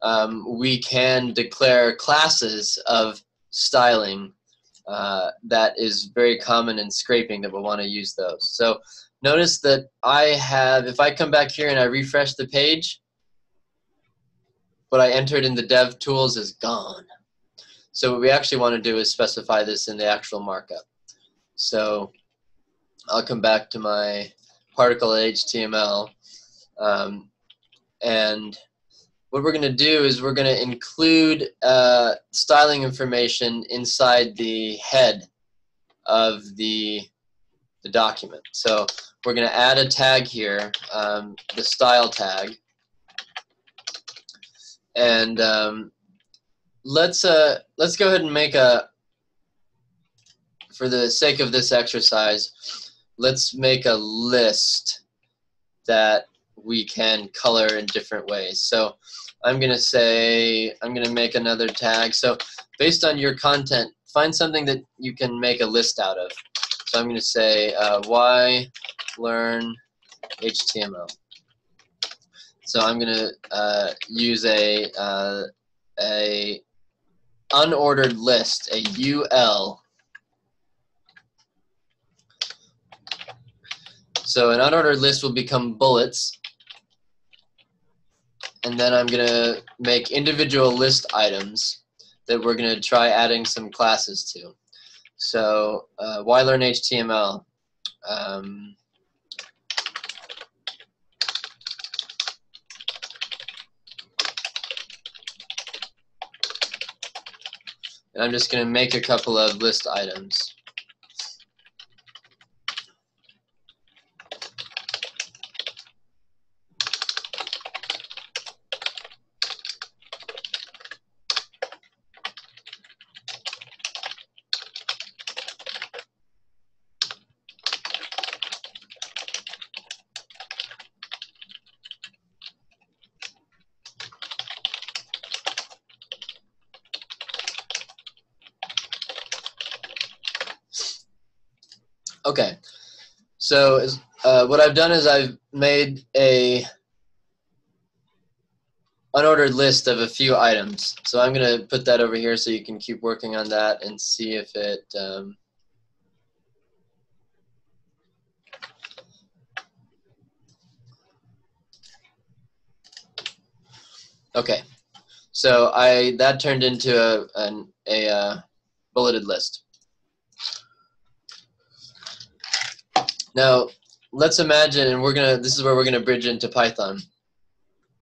um, we can declare classes of styling uh, that is very common in scraping that we'll want to use those. So notice that I have, if I come back here and I refresh the page, what I entered in the dev tools is gone. So what we actually want to do is specify this in the actual markup. So I'll come back to my particle HTML um, and what we're going to do is we're going to include uh, styling information inside the head of the, the document. So we're going to add a tag here, um, the style tag. And um, let's, uh, let's go ahead and make a, for the sake of this exercise, let's make a list that we can color in different ways. So I'm going to say, I'm going to make another tag. So based on your content, find something that you can make a list out of. So I'm going to say, uh, why learn HTML. So I'm going to uh, use a, uh, a unordered list, a UL. So an unordered list will become bullets and then I'm going to make individual list items that we're going to try adding some classes to. So uh, why learn HTML? Um, and I'm just going to make a couple of list items. So uh, what I've done is I've made a unordered list of a few items. So I'm going to put that over here so you can keep working on that and see if it um, Okay, so I that turned into a, an, a uh, bulleted list. Now, let's imagine, and we're gonna, this is where we're gonna bridge into Python.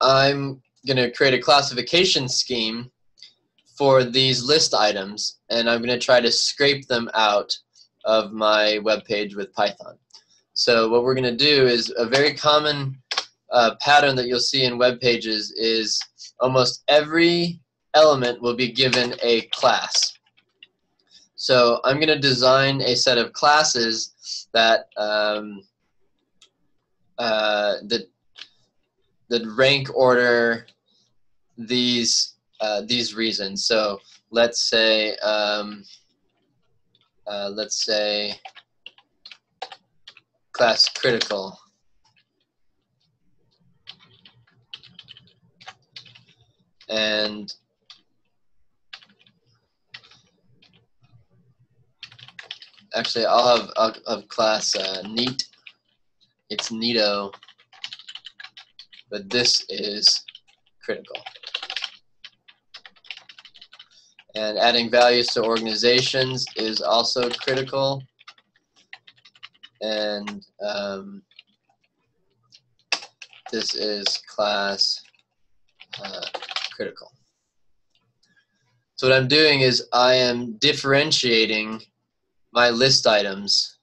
I'm gonna create a classification scheme for these list items, and I'm gonna try to scrape them out of my web page with Python. So what we're gonna do is a very common uh, pattern that you'll see in web pages is almost every element will be given a class. So I'm going to design a set of classes that um, uh, that that rank order these uh, these reasons. So let's say um, uh, let's say class critical. And actually I'll have I'll class uh, neat. It's neato, but this is critical. And adding values to organizations is also critical. And um, this is class uh, critical. So what I'm doing is I am differentiating my list items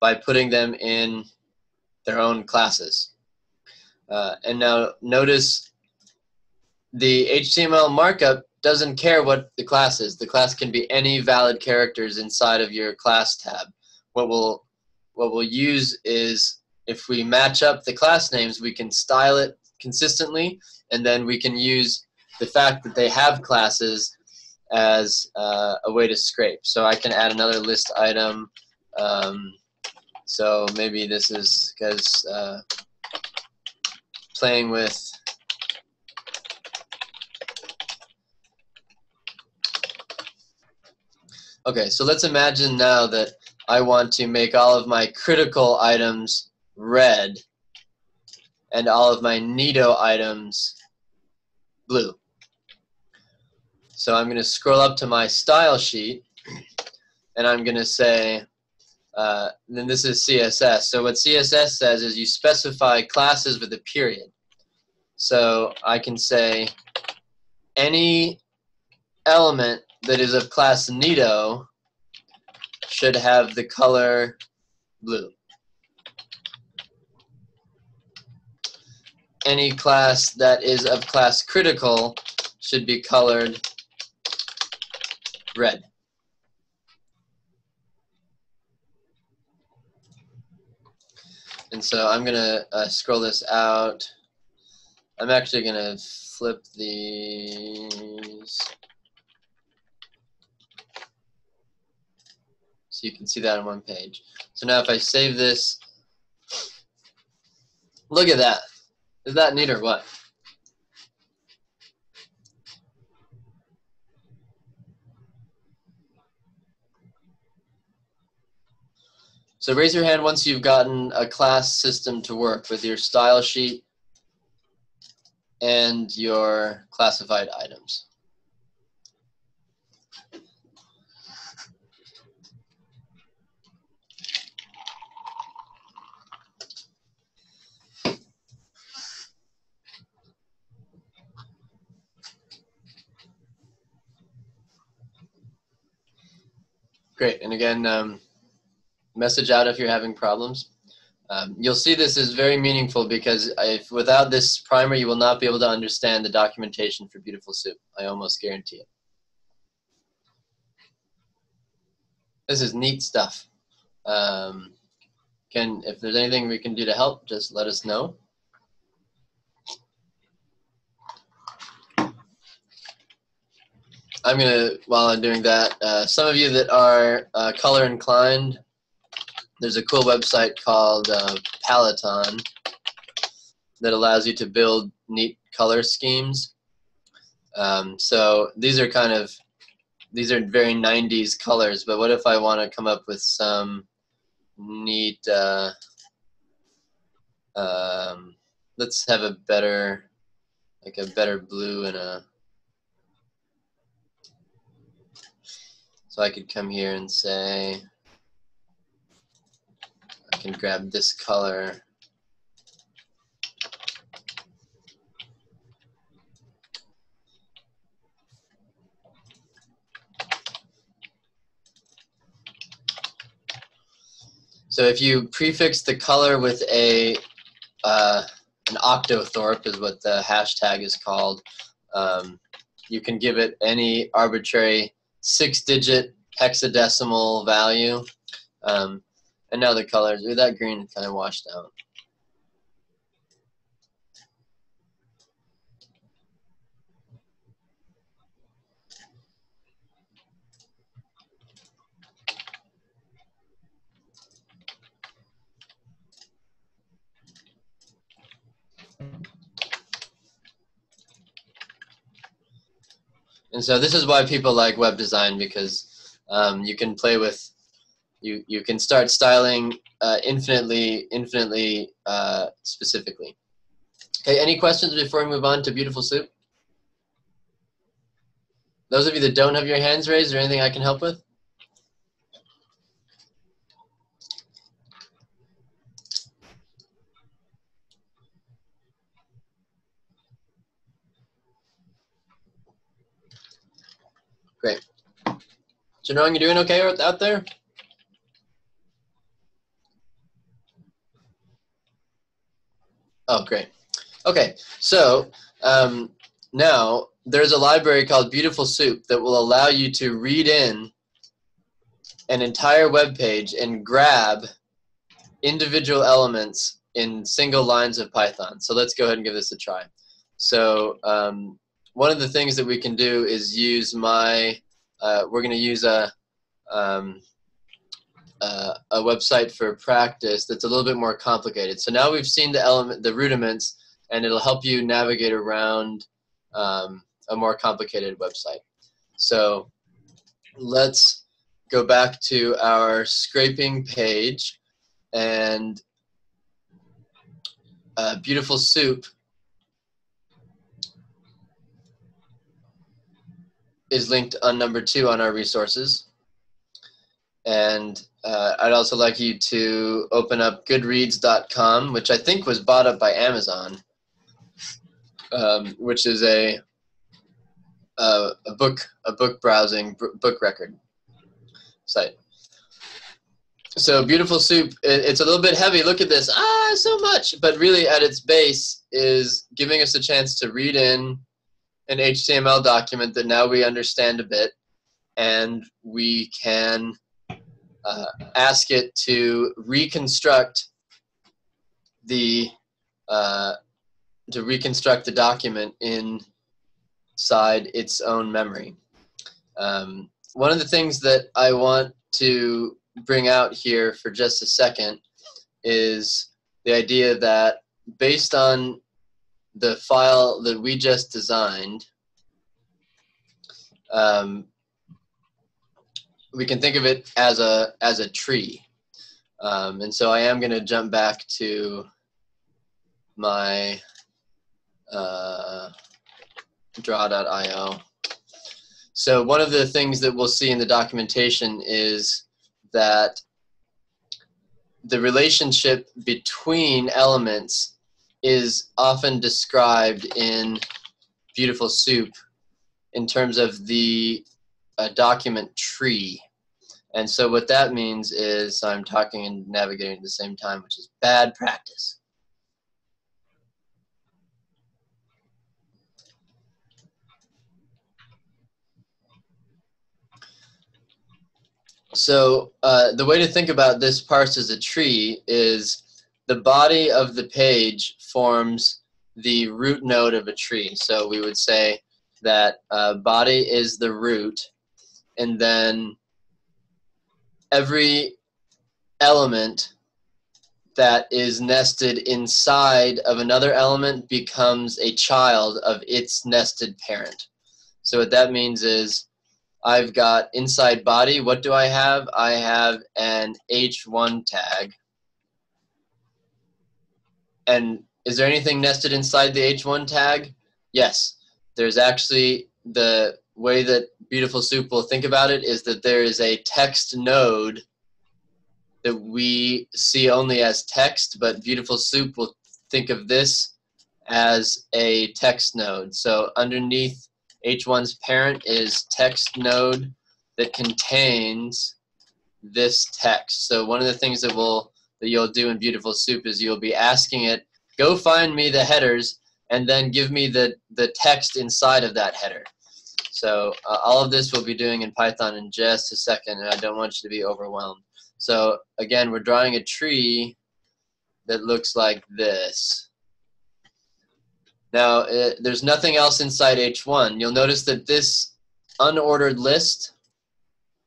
by putting them in their own classes. Uh, and now notice the HTML markup doesn't care what the class is. The class can be any valid characters inside of your class tab. What we'll, what we'll use is if we match up the class names, we can style it consistently, and then we can use the fact that they have classes as uh, a way to scrape. So I can add another list item. Um, so maybe this is because uh, playing with Okay, so let's imagine now that I want to make all of my critical items red and all of my neato items blue. So I'm going to scroll up to my style sheet and I'm going to say, uh, then this is CSS. So what CSS says is you specify classes with a period. So I can say any element that is of class neato should have the color blue. Any class that is of class critical should be colored red. And so I'm going to uh, scroll this out. I'm actually going to flip these. So you can see that on one page. So now if I save this, look at that. Is that neat or what? So raise your hand once you've gotten a class system to work with your style sheet and your classified items. Great, and again, um, message out if you're having problems. Um, you'll see this is very meaningful because if without this primer, you will not be able to understand the documentation for Beautiful Soup. I almost guarantee it. This is neat stuff. Um, can if there's anything we can do to help, just let us know. I'm gonna, while I'm doing that, uh, some of you that are uh, color inclined, there's a cool website called uh, that allows you to build neat color schemes. Um, so these are kind of, these are very 90s colors, but what if I want to come up with some neat, uh, um, let's have a better, like a better blue and a, So I could come here and say, can grab this color. So if you prefix the color with a uh, an octothorpe is what the hashtag is called. Um, you can give it any arbitrary six digit hexadecimal value. Um, and now the colors, ooh, that green kind of washed out. And so this is why people like web design because um, you can play with, you, you can start styling uh, infinitely, infinitely uh, specifically. Okay, any questions before we move on to Beautiful Soup? Those of you that don't have your hands raised, or anything I can help with? Great. Janong, you doing okay out there? Oh, great. Okay, so um, now there's a library called Beautiful Soup that will allow you to read in an entire web page and grab individual elements in single lines of Python. So let's go ahead and give this a try. So um, one of the things that we can do is use my, uh, we're going to use a, um, uh, a website for practice that's a little bit more complicated. So now we've seen the element, the rudiments, and it'll help you navigate around um, a more complicated website. So let's go back to our scraping page and uh, Beautiful Soup is linked on number two on our resources. And uh, I'd also like you to open up goodreads.com, which I think was bought up by Amazon, um, which is a, a, a book a book browsing book record site. So beautiful soup. It's a little bit heavy. Look at this. Ah, so much. But really, at its base, is giving us a chance to read in an HTML document that now we understand a bit, and we can uh, ask it to reconstruct the uh, to reconstruct the document inside its own memory. Um, one of the things that I want to bring out here for just a second is the idea that based on the file that we just designed, um, we can think of it as a as a tree. Um, and so I am going to jump back to my uh, draw.io. So one of the things that we'll see in the documentation is that the relationship between elements is often described in Beautiful Soup in terms of the uh, document tree. And so what that means is I'm talking and navigating at the same time, which is bad practice. So uh, the way to think about this parse as a tree is the body of the page forms the root node of a tree. So we would say that uh, body is the root, and then every element that is nested inside of another element becomes a child of its nested parent. So what that means is I've got inside body. What do I have? I have an H1 tag. And is there anything nested inside the H1 tag? Yes. There's actually the way that Beautiful Soup will think about it is that there is a text node that we see only as text, but Beautiful Soup will think of this as a text node. So underneath H1's parent is text node that contains this text. So one of the things that will that you'll do in Beautiful Soup is you'll be asking it, go find me the headers and then give me the, the text inside of that header. So uh, all of this we'll be doing in Python in just a second and I don't want you to be overwhelmed. So again, we're drawing a tree that looks like this. Now, uh, there's nothing else inside H1. You'll notice that this unordered list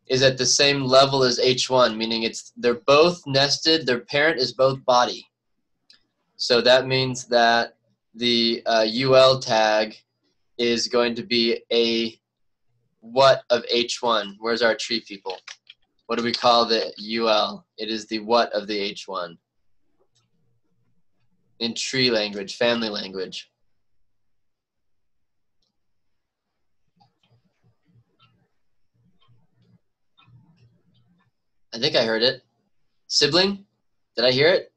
is at the same level as H1, meaning it's they're both nested. Their parent is both body. So that means that the uh, UL tag is going to be a what of H1. Where's our tree people? What do we call the UL? It is the what of the H1 in tree language, family language. I think I heard it. Sibling? Did I hear it?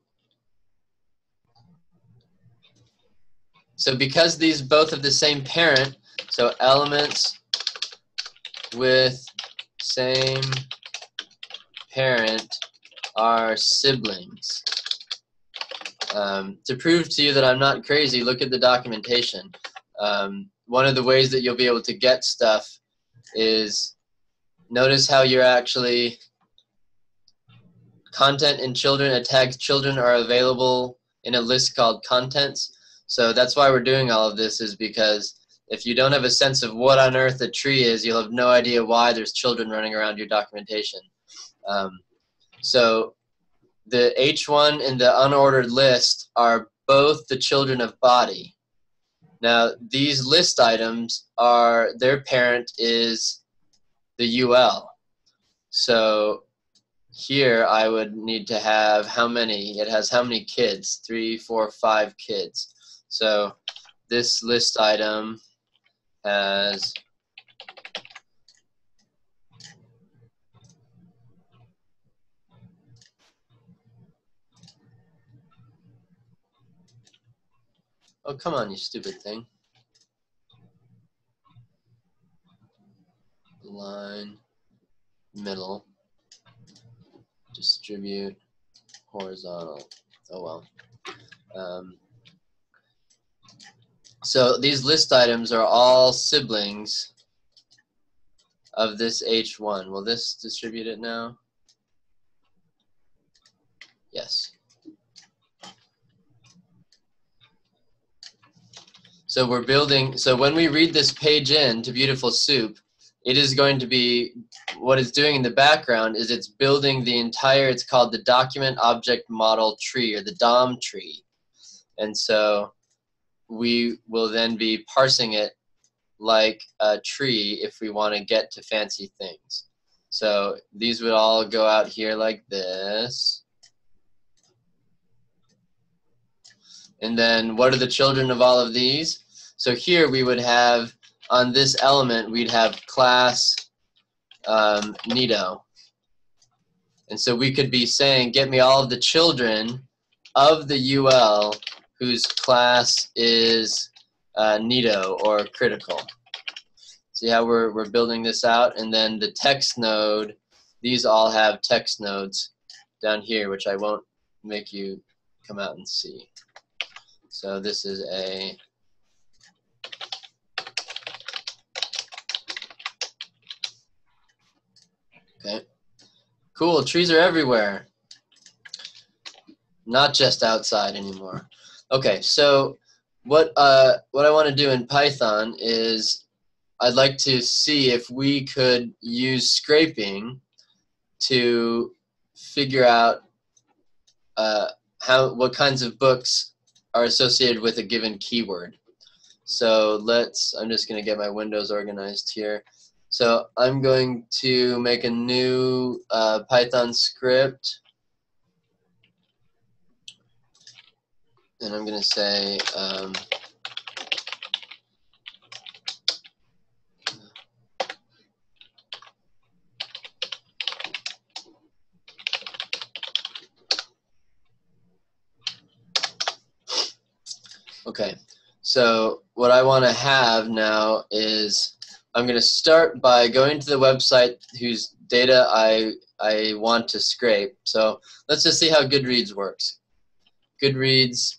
So because these both have the same parent, so elements with same parent are siblings. Um, to prove to you that I'm not crazy, look at the documentation. Um, one of the ways that you'll be able to get stuff is notice how you're actually content and children, a tag children are available in a list called contents. So that's why we're doing all of this is because if you don't have a sense of what on earth a tree is, you'll have no idea why there's children running around your documentation. Um, so the H1 and the unordered list are both the children of body. Now these list items are, their parent is the UL. So here I would need to have how many? It has how many kids? Three, four, five kids. So this list item has Oh, come on, you stupid thing. Line, middle distribute horizontal. Oh well. Um, so these list items are all siblings of this H1. Will this distribute it now? Yes. So we're building, so when we read this page in to Beautiful Soup, it is going to be what it's doing in the background is it's building the entire it's called the document object model tree or the dom tree and so we will then be parsing it like a tree if we want to get to fancy things. So these would all go out here like this. And then what are the children of all of these? So here we would have on this element, we'd have class um, neato. And so we could be saying, get me all of the children of the UL whose class is uh, neato or critical. See how we're, we're building this out? And then the text node, these all have text nodes down here, which I won't make you come out and see. So this is a Okay. Cool. Trees are everywhere. Not just outside anymore. Okay, so what uh, what I want to do in Python is I'd like to see if we could use scraping to figure out uh, how what kinds of books are associated with a given keyword. So let's, I'm just going to get my windows organized here. So I'm going to make a new uh, Python script. And I'm going to say, um, okay, so what I want to have now is I'm going to start by going to the website whose data I, I want to scrape. So let's just see how Goodreads works. Goodreads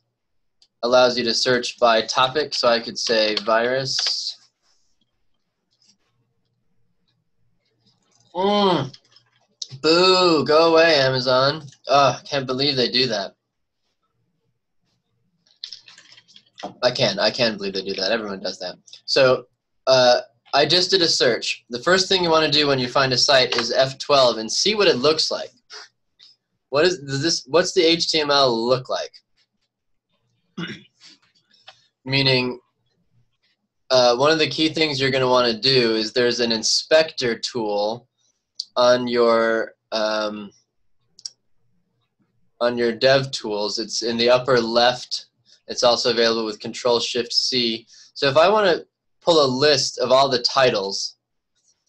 allows you to search by topic, so I could say virus. Mm. Boo, go away, Amazon. Oh, can't believe they do that. I can, I can believe they do that. Everyone does that. So uh, I just did a search. The first thing you want to do when you find a site is F12 and see what it looks like. What is does this? What's the HTML look like? Meaning, uh, one of the key things you're going to want to do is there's an inspector tool on your um, on your dev tools. It's in the upper left. It's also available with Control Shift C. So if I want to pull a list of all the titles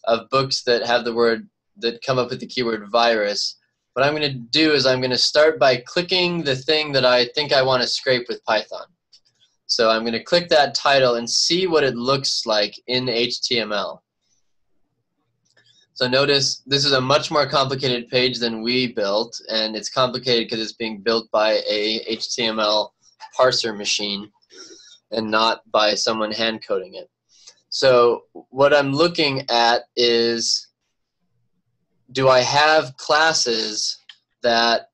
of books that have the word that come up with the keyword virus. What I'm going to do is I'm going to start by clicking the thing that I think I want to scrape with Python. So I'm going to click that title and see what it looks like in HTML. So notice this is a much more complicated page than we built, and it's complicated because it's being built by a HTML parser machine and not by someone hand coding it. So what I'm looking at is, do I have classes that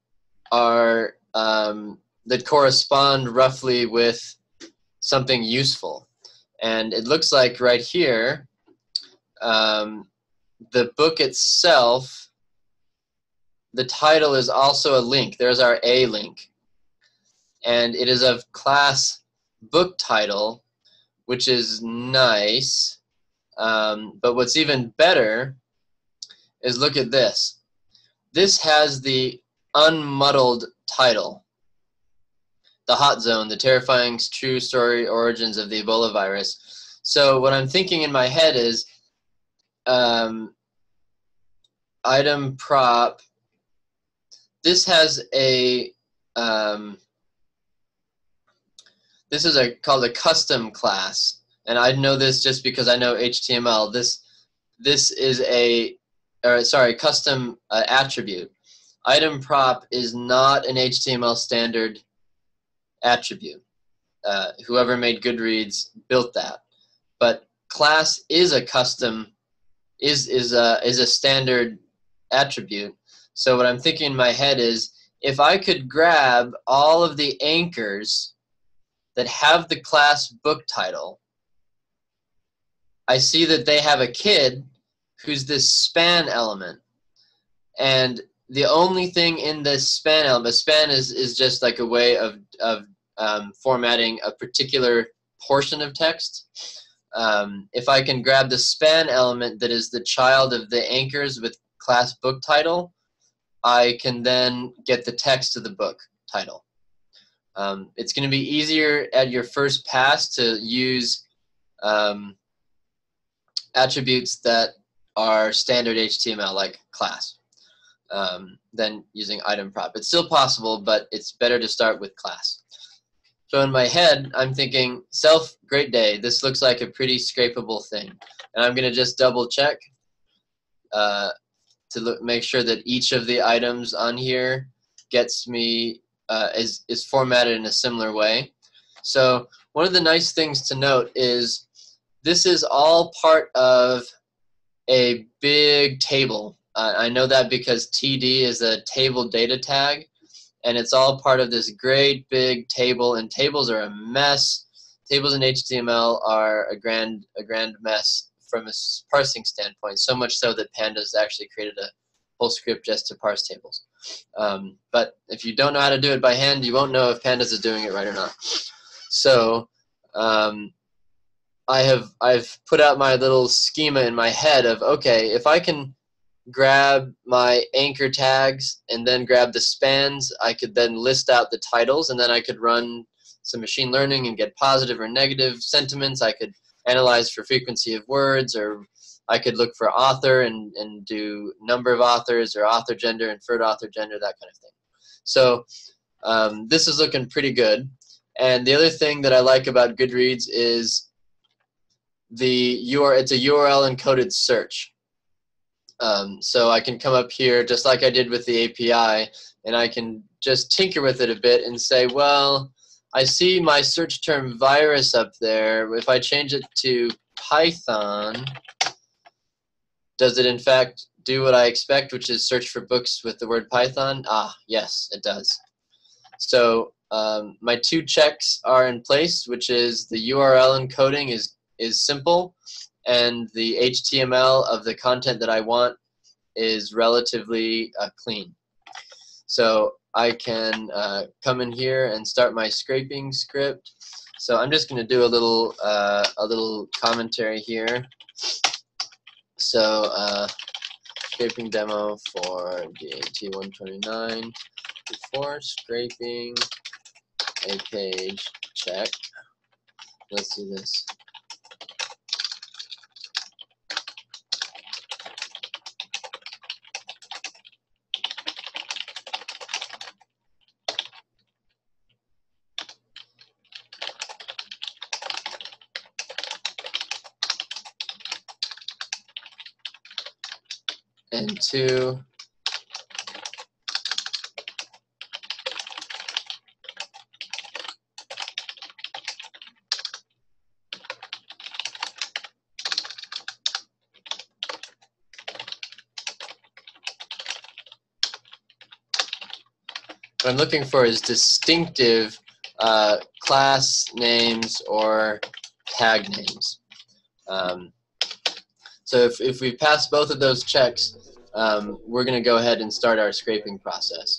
are um, that correspond roughly with something useful. And it looks like right here, um, the book itself, the title is also a link. There's our A link. And it is of class book title, which is nice. Um, but what's even better is look at this. This has the unmuddled title. The Hot Zone, the terrifying true story origins of the Ebola virus. So what I'm thinking in my head is um, item prop. This has a um, this is a called a custom class, and I know this just because I know HTML. This this is a or sorry custom uh, attribute. Item prop is not an HTML standard attribute. Uh, whoever made Goodreads built that, but class is a custom is is a is a standard attribute. So what I'm thinking in my head is if I could grab all of the anchors that have the class book title, I see that they have a kid who's this span element. And the only thing in this span element, span is, is just like a way of, of um, formatting a particular portion of text. Um, if I can grab the span element that is the child of the anchors with class book title, I can then get the text of the book title. Um, it's going to be easier at your first pass to use um, attributes that are standard HTML like class um, than using item prop. It's still possible, but it's better to start with class. So in my head, I'm thinking, self, great day. This looks like a pretty scrapable thing. And I'm going to just double check uh, to look, make sure that each of the items on here gets me uh, is, is formatted in a similar way. So one of the nice things to note is this is all part of a big table. Uh, I know that because TD is a table data tag, and it's all part of this great big table, and tables are a mess. Tables in HTML are a grand, a grand mess from a parsing standpoint, so much so that Pandas actually created a whole script just to parse tables. Um, but if you don't know how to do it by hand, you won't know if Pandas is doing it right or not. So um, I have I've put out my little schema in my head of okay, if I can grab my anchor tags and then grab the spans, I could then list out the titles and then I could run some machine learning and get positive or negative sentiments. I could analyze for frequency of words or I could look for author and, and do number of authors or author gender, inferred author gender, that kind of thing. So um, this is looking pretty good. And the other thing that I like about Goodreads is the URL, it's a URL encoded search. Um, so I can come up here just like I did with the API and I can just tinker with it a bit and say, well, I see my search term virus up there. If I change it to Python, does it in fact do what I expect, which is search for books with the word Python? Ah, yes, it does. So um, my two checks are in place, which is the URL encoding is, is simple, and the HTML of the content that I want is relatively uh, clean. So I can uh, come in here and start my scraping script. So I'm just going to do a little uh, a little commentary here. So uh, scraping demo for DAT129 before scraping a page check. Let's do this. Two. what I'm looking for is distinctive uh, class names or tag names. Um, so if, if we pass both of those checks, um, we're going to go ahead and start our scraping process.